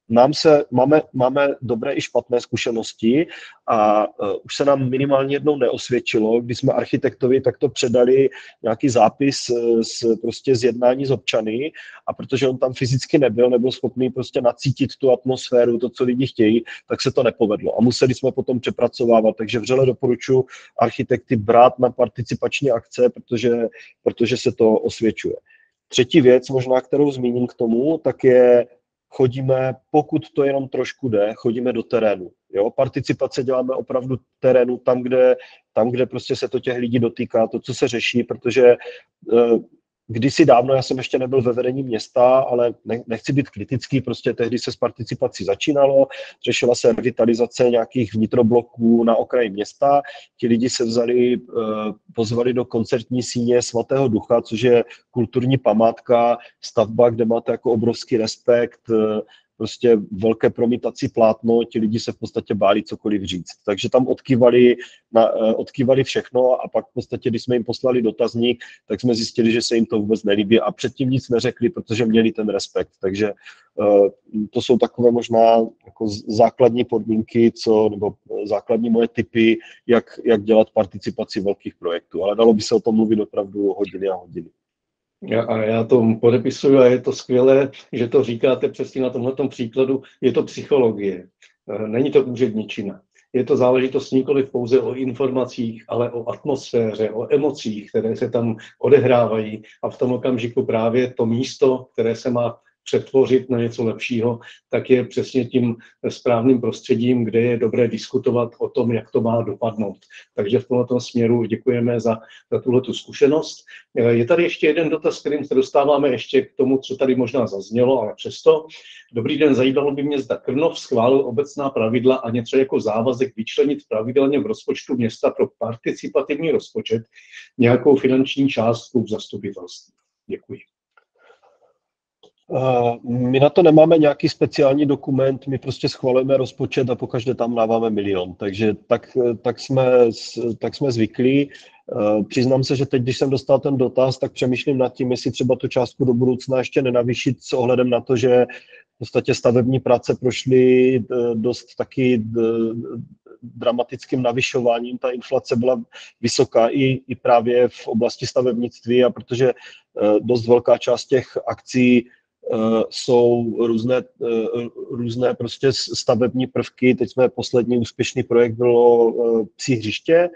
nám se, máme, máme dobré i špatné zkušenosti a uh, už se nám minimálně jednou neosvědčilo, když jsme architektovi takto předali nějaký zápis z, prostě z jednání s občany a protože on tam fyzicky nebyl, nebyl schopný prostě nacítit tu atmosféru, to, co lidi chtějí, tak se to nepovedlo a museli jsme potom přepracovávat, takže vřele doporučuji architekty brát na participační akce, protože, protože se to osvědčuje. Třetí věc, možná kterou zmíním k tomu, tak je chodíme, pokud to jenom trošku jde, chodíme do terénu. Jo? Participace děláme opravdu terénu tam kde, tam, kde prostě se to těch lidí dotýká, to, co se řeší, protože eh, kdysi dávno, já jsem ještě nebyl ve vedení města, ale nechci být kritický, prostě tehdy se s participací začínalo, řešila se revitalizace nějakých vnitrobloků na okraji města, ti lidi se vzali, eh, pozvali do koncertní síně svatého ducha, což je kulturní památka, stavba, kde máte jako obrovský respekt, eh, prostě velké promítací plátno, ti lidi se v podstatě báli cokoliv říct. Takže tam odkývali, na, eh, odkývali všechno a pak v podstatě, když jsme jim poslali dotazník, tak jsme zjistili, že se jim to vůbec nelíbí a předtím nic neřekli, protože měli ten respekt. Takže eh, to jsou takové možná jako základní podmínky, co, nebo základní moje typy, jak, jak dělat participaci velkých projektů. Ale dalo by se o tom mluvit opravdu hodiny a hodiny. A já to podepisuju a je to skvělé, že to říkáte přesně na tomhle příkladu. Je to psychologie, e, není to úředničina. Je to záležitost nikoli pouze o informacích, ale o atmosféře, o emocích, které se tam odehrávají a v tom okamžiku právě to místo, které se má přetvořit na něco lepšího, tak je přesně tím správným prostředím, kde je dobré diskutovat o tom, jak to má dopadnout. Takže v tomto směru děkujeme za, za tuhle zkušenost. Je tady ještě jeden dotaz, kterým se dostáváme ještě k tomu, co tady možná zaznělo, ale přesto. Dobrý den, zajímalo by mě, zda Krnov schválil obecná pravidla a něco jako závazek vyčlenit pravidelně v rozpočtu města pro participativní rozpočet nějakou finanční částku v zastupitelství. Děkuji. My na to nemáme nějaký speciální dokument, my prostě schvalujeme rozpočet a pokaždé tam dáváme milion. Takže tak, tak, jsme, tak jsme zvyklí. Přiznám se, že teď, když jsem dostal ten dotaz, tak přemýšlím nad tím, jestli třeba tu částku do budoucna ještě nenavýšit s ohledem na to, že v podstatě stavební práce prošly dost taky dramatickým navyšováním. Ta inflace byla vysoká i, i právě v oblasti stavebnictví a protože dost velká část těch akcí Eh, jsou různé, eh, různé prostě stavební prvky. Teď jsme poslední úspěšný projekt bylo eh, psí hřiště,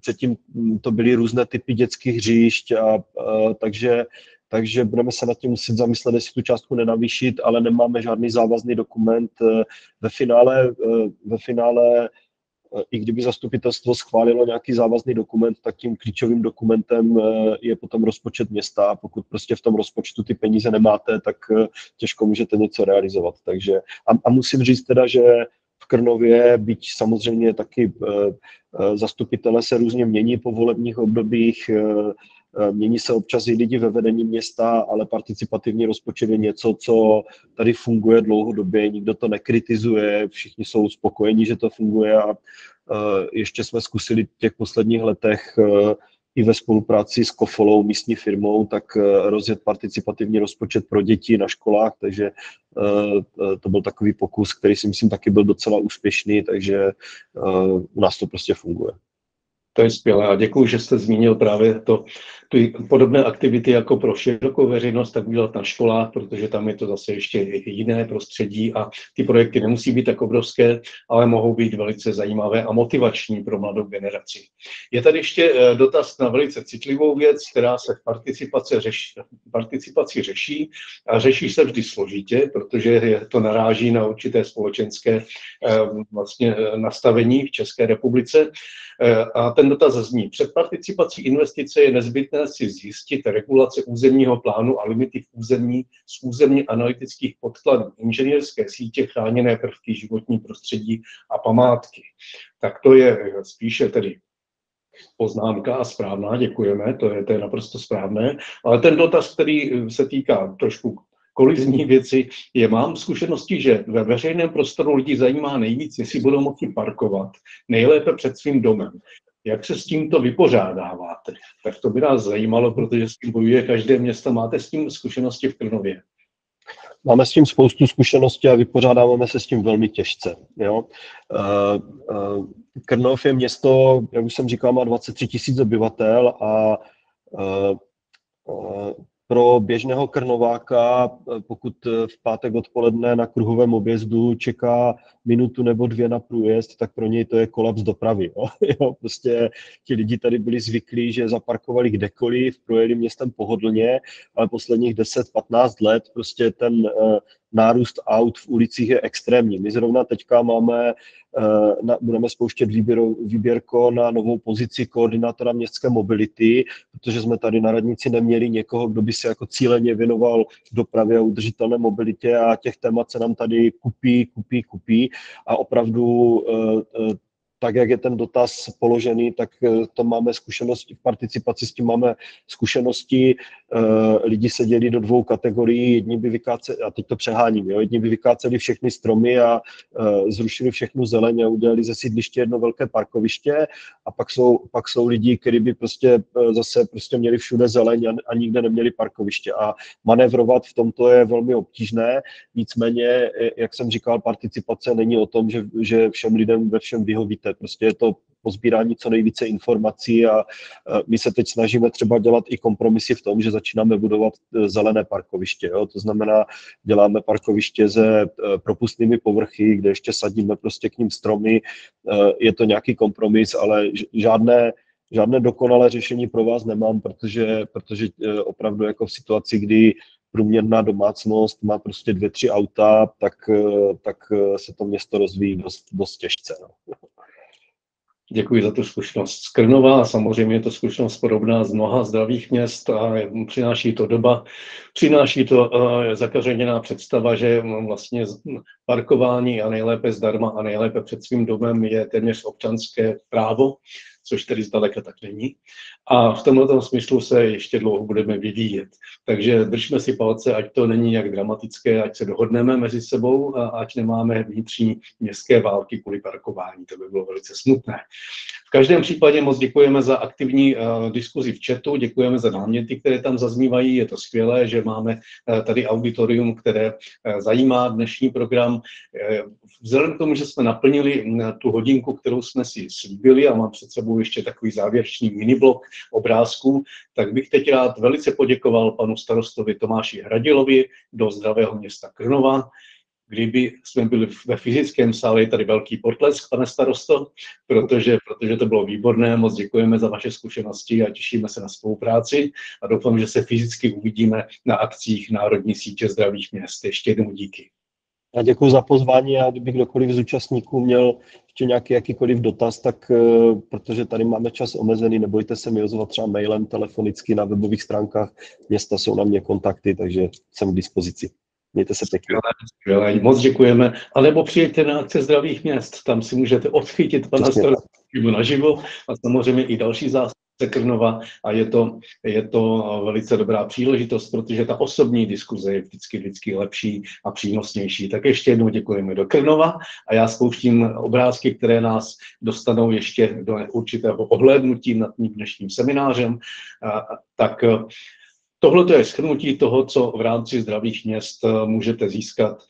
předtím to byly různé typy dětských hřišť, a, a, takže takže budeme se nad tím muset zamyslet, jestli tu částku nenavýšit, ale nemáme žádný závazný dokument. Ve finále, ve finále i kdyby zastupitelstvo schválilo nějaký závazný dokument, tak tím klíčovým dokumentem je potom rozpočet města. Pokud prostě v tom rozpočtu ty peníze nemáte, tak těžko můžete něco realizovat. Takže, a, a musím říct teda, že v Krnově, byť samozřejmě taky zastupitele se různě mění po volebních obdobích, Eh, mění se občas i lidi ve vedení města, ale participativní rozpočet je něco, co tady funguje dlouhodobě, nikdo to nekritizuje, všichni jsou spokojení, že to funguje a eh, ještě jsme zkusili v těch posledních letech eh, i ve spolupráci s Kofolou, místní firmou, tak rozjet participativní rozpočet pro děti na školách, takže to byl takový pokus, který si myslím taky byl docela úspěšný, takže u nás to prostě funguje. To je skvělé a děkuji, že jste zmínil právě to, ty podobné aktivity jako pro širokou veřejnost, tak udělat na školách, protože tam je to zase ještě jiné prostředí a ty projekty nemusí být tak obrovské, ale mohou být velice zajímavé a motivační pro mladou generaci. Je tady ještě eh, dotaz na velice citlivou věc, která se v participaci řeší, participaci řeší a řeší se vždy složitě, protože to naráží na určité společenské eh, vlastně eh, nastavení v České republice. A ten dotaz zní, před participací investice je nezbytné si zjistit regulace územního plánu a limity v území z územně analytických podkladů, inženýrské sítě, chráněné prvky, životní prostředí a památky. Tak to je spíše tedy poznámka a správná, děkujeme, to je, to je naprosto správné. Ale ten dotaz, který se týká trošku kolizní věci, je, mám zkušenosti, že ve veřejném prostoru lidi zajímá nejvíc, jestli budou moci parkovat nejlépe před svým domem. Jak se s tímto vypořádáváte? Tak to by nás zajímalo, protože s tím bojuje každé město. Máte s tím zkušenosti v Krnově? Máme s tím spoustu zkušeností a vypořádáváme se s tím velmi těžce. Jo? Eh, eh, Krnov je město, jak už jsem říkal, má 23 tisíc obyvatel a eh, pro běžného krnováka, eh, pokud eh, v pátek odpoledne na kruhovém objezdu čeká minutu nebo dvě na průjezd, tak pro něj to je kolaps dopravy. Jo? jo, prostě ti lidi tady byli zvyklí, že zaparkovali kdekoliv, projeli městem pohodlně, ale posledních 10-15 let prostě ten uh, nárůst aut v ulicích je extrémní. My zrovna teďka máme Eh, na, budeme spouštět výběro, výběrko na novou pozici koordinátora městské mobility, protože jsme tady na radnici neměli někoho, kdo by se jako cíleně věnoval dopravě a udržitelné mobilitě a těch témat se nám tady kupí, kupí, kupí a opravdu eh, tak, jak je ten dotaz položený, tak eh, to máme zkušenosti, v participaci s tím máme zkušenosti. Eh, lidi se dělí do dvou kategorií, jedni by vykáceli, a teď to přeháním, jo, jedni by vykáceli všechny stromy a eh, zrušili všechnu zeleň a udělali ze sídliště jedno velké parkoviště. A pak jsou, pak jsou lidi, kteří by prostě zase prostě měli všude zeleň a, a nikde neměli parkoviště. A manévrovat v tomto je velmi obtížné, nicméně, jak jsem říkal, participace není o tom, že, že všem lidem ve všem vyhovíte, Prostě je to pozbírání co nejvíce informací a my se teď snažíme třeba dělat i kompromisy v tom, že začínáme budovat e, zelené parkoviště. Jo? To znamená, děláme parkoviště se e, propustnými povrchy, kde ještě sadíme prostě k ním stromy. E, je to nějaký kompromis, ale žádné žádné dokonalé řešení pro vás nemám, protože, protože opravdu jako v situaci, kdy průměrná domácnost má prostě dvě, tři auta, tak, tak se to město rozvíjí dost, dost těžce. No. Děkuji za tu zkušenost z Krnova samozřejmě je to zkušenost podobná z mnoha zdravých měst a přináší to doba, přináší to uh, zakařeněná představa, že vlastně parkování a nejlépe zdarma a nejlépe před svým domem je téměř občanské právo, což tedy zdaleka tak není. A v tomto smyslu se ještě dlouho budeme vyvíjet. Takže držme si palce, ať to není jak dramatické, ať se dohodneme mezi sebou a ať nemáme vnitřní městské války kvůli parkování. To by bylo velice smutné. Každém případě moc děkujeme za aktivní uh, diskuzi v chatu, děkujeme za náměty, které tam zaznívají. Je to skvělé, že máme uh, tady auditorium, které uh, zajímá dnešní program. Vzhledem k tomu, že jsme naplnili tu hodinku, kterou jsme si slíbili a mám před sebou ještě takový závěrečný miniblok, obrázků, tak bych teď rád velice poděkoval panu starostovi Tomáši Hradilovi do zdravého města Krnova. Kdyby jsme byli ve fyzickém sále, je tady velký potlesk, pane starosto, protože, protože to bylo výborné, moc děkujeme za vaše zkušenosti a těšíme se na spolupráci a doufám, že se fyzicky uvidíme na akcích Národní sítě zdravých měst. Ještě jednou díky. Já děkuji za pozvání a kdyby kdokoliv z účastníků měl ještě nějaký jakýkoliv dotaz, tak uh, protože tady máme čas omezený, nebojte se mi ozvat třeba mailem, telefonicky na webových stránkách města jsou na mě kontakty, takže jsem k dispozici. Mějte se pěkně. Skvělé, moc děkujeme. A nebo přijďte na akce zdravých měst, tam si můžete odchytit pana starostu naživo a samozřejmě i další zástupce Krnova a je to, je to velice dobrá příležitost, protože ta osobní diskuze je vždycky, vždycky lepší a přínosnější. Tak ještě jednou děkujeme do Krnova a já spouštím obrázky, které nás dostanou ještě do určitého ohlédnutí nad tím dnešním seminářem. Tak Tohle je schrnutí toho, co v rámci zdravých měst eh, můžete získat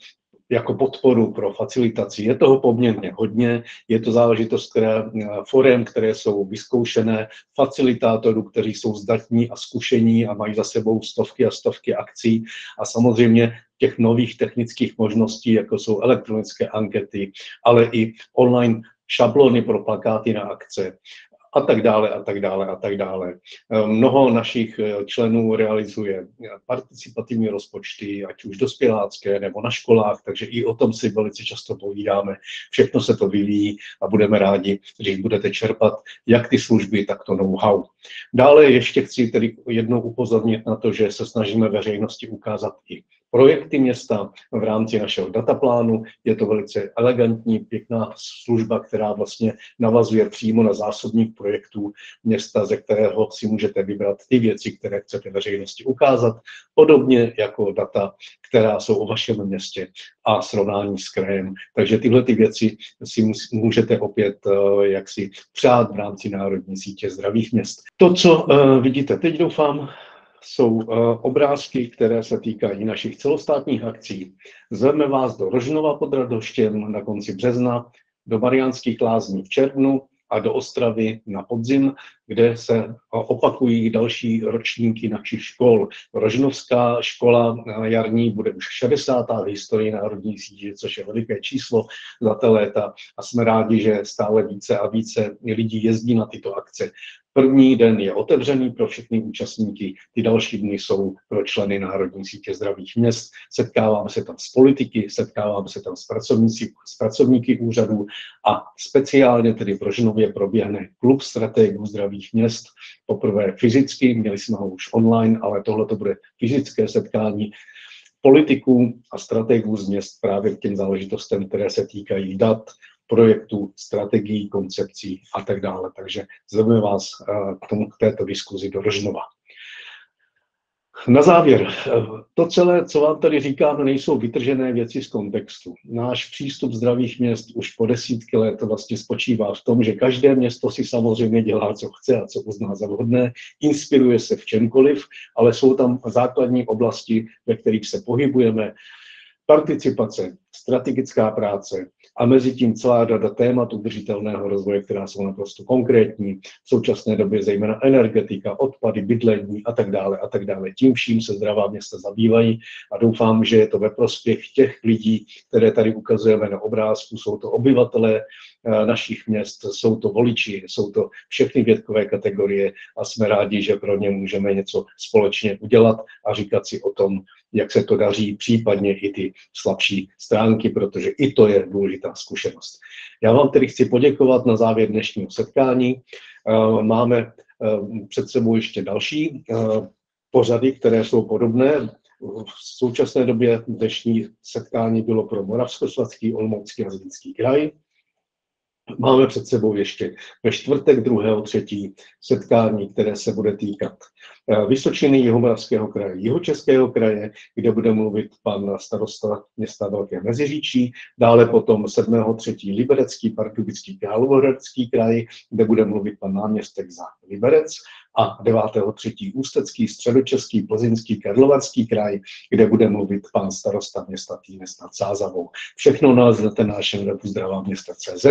jako podporu pro facilitaci. Je toho poměrně hodně, je to záležitost které, eh, forem, které jsou vyzkoušené, facilitátorů, kteří jsou zdatní a zkušení a mají za sebou stovky a stovky akcí. A samozřejmě těch nových technických možností, jako jsou elektronické ankety, ale i online šablony pro plakáty na akce, a tak dále a tak dále a tak dále. Eh, mnoho našich eh, členů realizuje eh, participativní rozpočty, ať už dospělácké nebo na školách, takže i o tom si velice často povídáme. Všechno se to vyvíjí a budeme rádi, že budete čerpat jak ty služby, tak to know-how. Dále ještě chci tedy jednou upozornit na to, že se snažíme veřejnosti ukázat i projekty města v rámci našeho dataplánu. Je to velice elegantní, pěkná služba, která vlastně navazuje přímo na zásobník projektů města, ze kterého si můžete vybrat ty věci, které chcete veřejnosti ukázat, podobně jako data, která jsou o vašem městě a srovnání s krajem. Takže tyhle ty věci si můžete opět eh, jaksi přát v rámci Národní sítě zdravých měst. To, co eh, vidíte teď, doufám, jsou uh, obrázky, které se týkají našich celostátních akcí. Zveme vás do Rožnova pod Radoštěm na konci března, do Mariánských lázní v červnu a do Ostravy na podzim, kde se opakují další ročníky našich škol. Rožnovská škola jarní bude už 60. v historii národní sítě, což je veliké číslo za té léta a jsme rádi, že stále více a více lidí jezdí na tyto akce. První den je otevřený pro všechny účastníky, ty další dny jsou pro členy Národní sítě zdravých měst. Setkáváme se tam s politiky, setkáváme se tam s pracovníky, s pracovníky úřadů a speciálně tedy v Rožinově proběhne klub strategů zdravých měst. Poprvé fyzicky, měli jsme ho už online, ale tohle to bude fyzické setkání politiků a strategů z měst právě k těm záležitostem, které se týkají dat, projektů, strategií, koncepcí a tak dále. Takže zveme vás eh, k, tomu, k této diskuzi do Rožnova. Na závěr, to celé, co vám tady říkám, nejsou vytržené věci z kontextu. Náš přístup zdravých měst už po desítky let vlastně spočívá v tom, že každé město si samozřejmě dělá, co chce a co uzná za vhodné, inspiruje se v čemkoliv, ale jsou tam základní oblasti, ve kterých se pohybujeme. Participace, strategická práce, a mezi tím celá řada témat udržitelného rozvoje, která jsou naprosto konkrétní, v současné době zejména energetika, odpady, bydlení a tak dále a tak dále. Tím vším se zdravá města zabývají a doufám, že je to ve prospěch těch lidí, které tady ukazujeme na obrázku. Jsou to obyvatelé eh, našich měst, jsou to voliči, jsou to všechny vědkové kategorie a jsme rádi, že pro ně můžeme něco společně udělat a říkat si o tom, jak se to daří, případně i ty slabší stránky, protože i to je důležitá zkušenost. Já vám tedy chci poděkovat na závěr dnešního setkání. Eh, máme eh, před sebou ještě další eh, pořady, které jsou podobné. V současné době dnešní setkání bylo pro Moravskoslezský, Olomoucký a Zlínský kraj. Máme před sebou ještě ve čtvrtek 2. 3. setkání, které se bude týkat eh, Vysočiny Jihomoravského kraje, Jihočeského kraje, kde bude mluvit pan starosta města Velké Meziříčí, dále potom 7. 3. Liberecký, Pardubický, Královohradský kraj, kde bude mluvit pan náměstek za Liberec a 9.3. Ústecký, Středočeský, Plzeňský, Karlovarský kraj, kde bude mluvit pan starosta města Týnes nad Sázavou. Všechno naleznete na našem webu zdravá města CZ.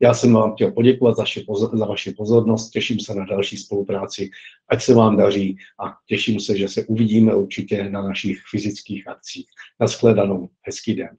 Já jsem vám chtěl poděkovat za, za vaši pozornost, těším se na další spolupráci, ať se vám daří a těším se, že se uvidíme určitě na našich fyzických akcích. Naschledanou, hezký den.